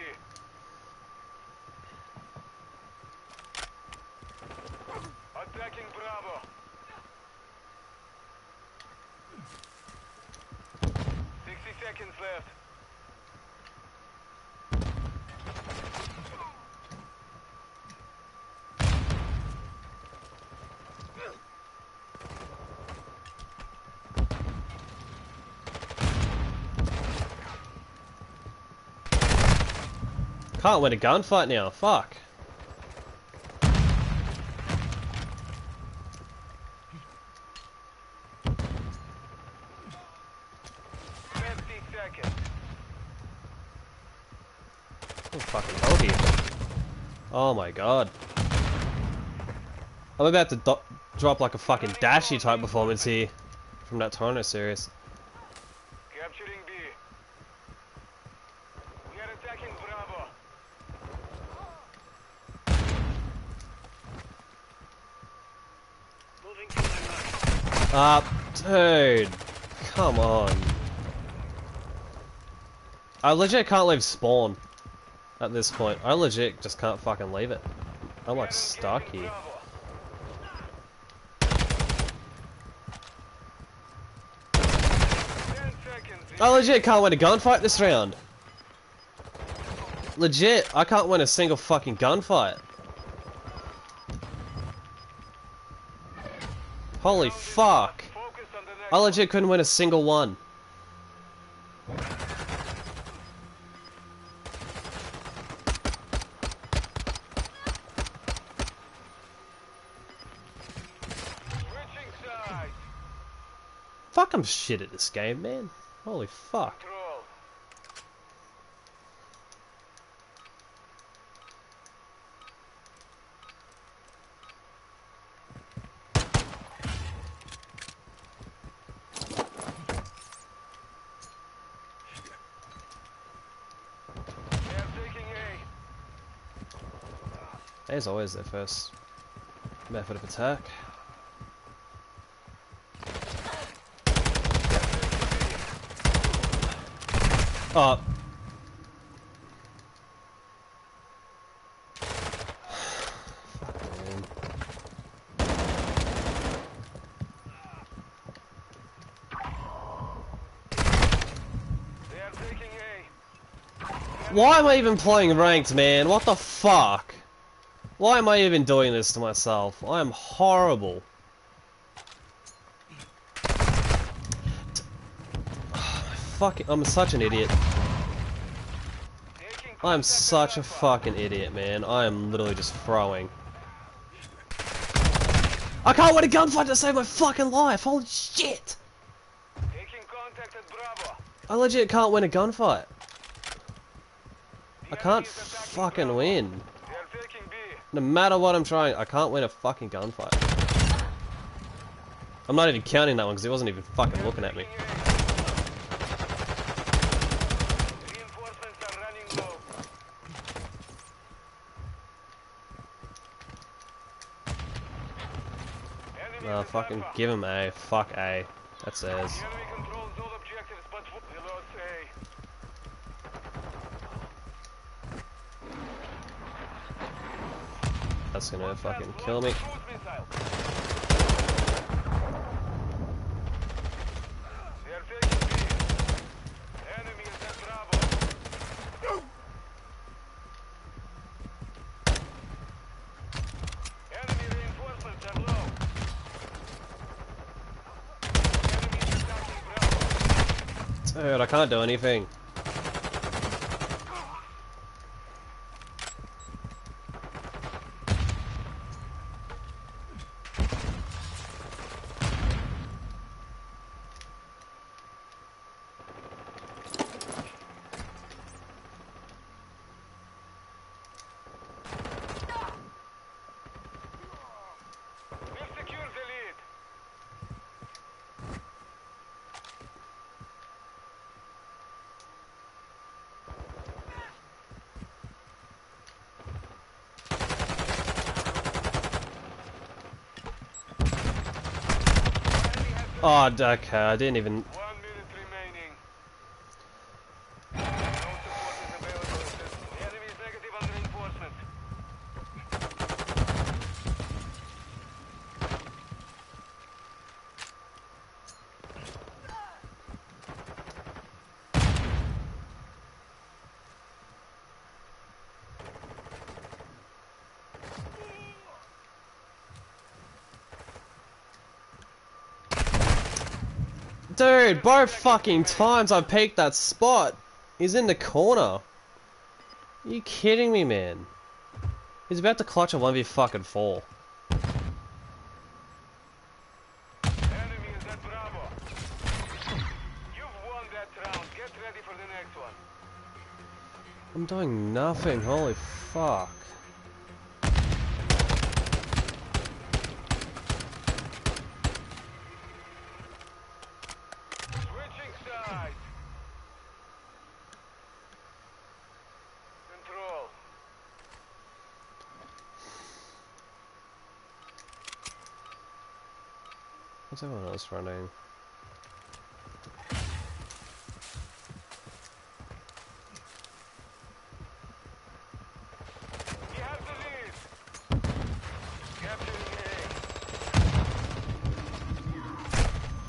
Attacking Bravo. Sixty seconds left. Can't win a gunfight now, fuck. Oh, fucking hell. Oh my god. I'm about to drop like a fucking dashy type performance here from that Toronto series. Capturing B. We are attacking Bravo. Moving to Ah, dude. Come on. I legit can't leave spawn at this point. I legit just can't fucking leave it. I'm like stuck here. I legit can't win a gunfight this round. Legit, I can't win a single fucking gunfight. Holy fuck. I legit couldn't win a single one. Fuck, I'm shit at this game, man. Holy fuck. Control. They are taking As always, their first method of attack. Oh. Fuck, man. They are taking A. Why am I even playing ranked, man? What the fuck? Why am I even doing this to myself? I am horrible. Fucking, I'm such an idiot. I'm such a fucking idiot, man. I am literally just throwing. I can't win a gunfight to save my fucking life. Holy shit! I legit can't win a gunfight. I can't fucking win. They are taking B. No matter what I'm trying, I can't win a fucking gunfight. I'm not even counting that one because he wasn't even fucking looking at me. Nah, fucking give him A. Fuck A. That says. The enemy controls all objectives, but we lost A. That's gonna fucking kill me. Dude, I can't do anything. Oh, d- okay, I didn't even... One minute remaining. No support is available. The enemy is negative on reinforcements. Dude, both fucking times I peeked that spot. He's in the corner. Are you kidding me, man? He's about to clutch a 1v fucking 4. Enemy is at Bravo. You've won that round. Get ready for the next one. I'm doing nothing, holy fuck. Switching sides. Control. What's everyone else running? He has the lead. Capturing A.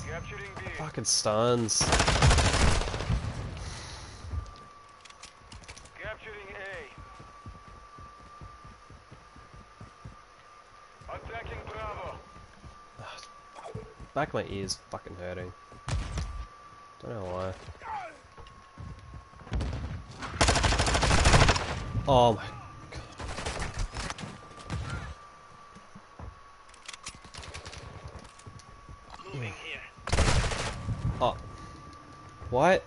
Capturing B. Fucking stuns. Capturing A. Attacking Bravo. Of my ears fucking hurting. Don't know why. Oh my Moving here. Oh. What?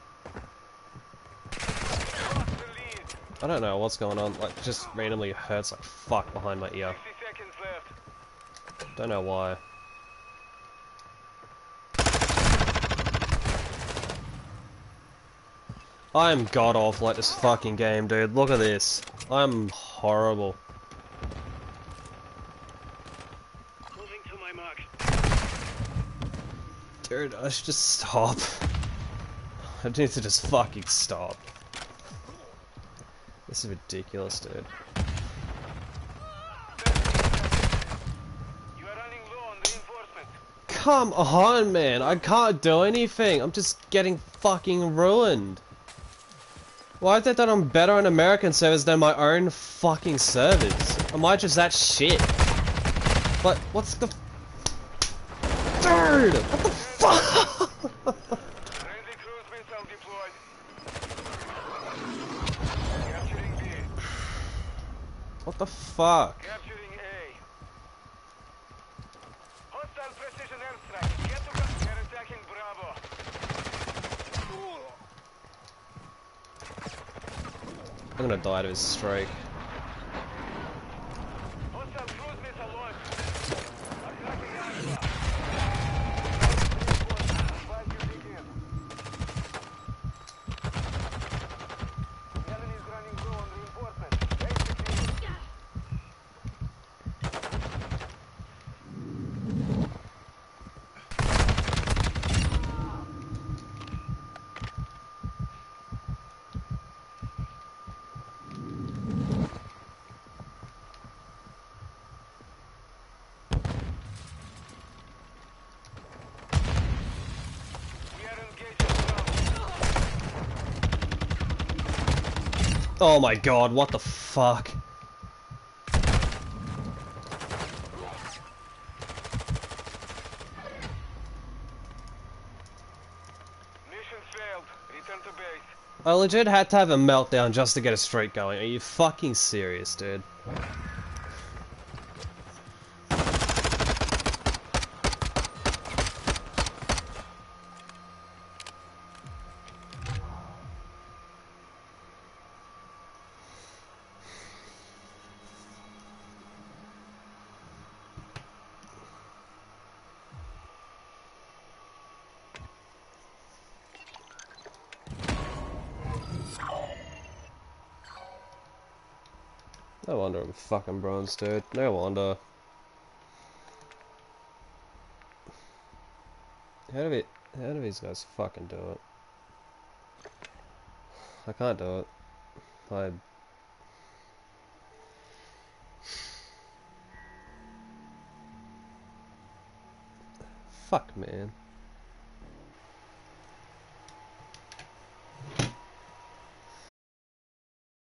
I don't know what's going on. Like, just randomly hurts like fuck behind my ear. 60 seconds left. Don't know why. I'm god awful at this fucking game, dude. Look at this. I'm horrible. Moving to my mark. Dude, I should just stop. I need to just fucking stop. This is ridiculous, dude. You are running low on reinforcements. Come on, man. I can't do anything. I'm just getting fucking ruined. Why is it that I'm better on American servers than my own fucking servers? Am I just that shit? But what's the... Dude! What the fuck? What the fuck? Capturing A. Hostile precision airstrike. Get to gun. They're attacking Bravo. I'm gonna die to his strike. Hostile cruise missile launched. Attacking Alpha. Five you begin. The enemy is running low on reinforcements. Execute. We are engaged in Bravo. Oh my god, what the fuck? Mission failed. Return to base. I legit had to have a meltdown just to get a streak going. Are you fucking serious, dude? No wonder I'm fucking bronze, dude. No wonder. How do we, how do these guys fucking do it? I can't do it. I. Fuck, man.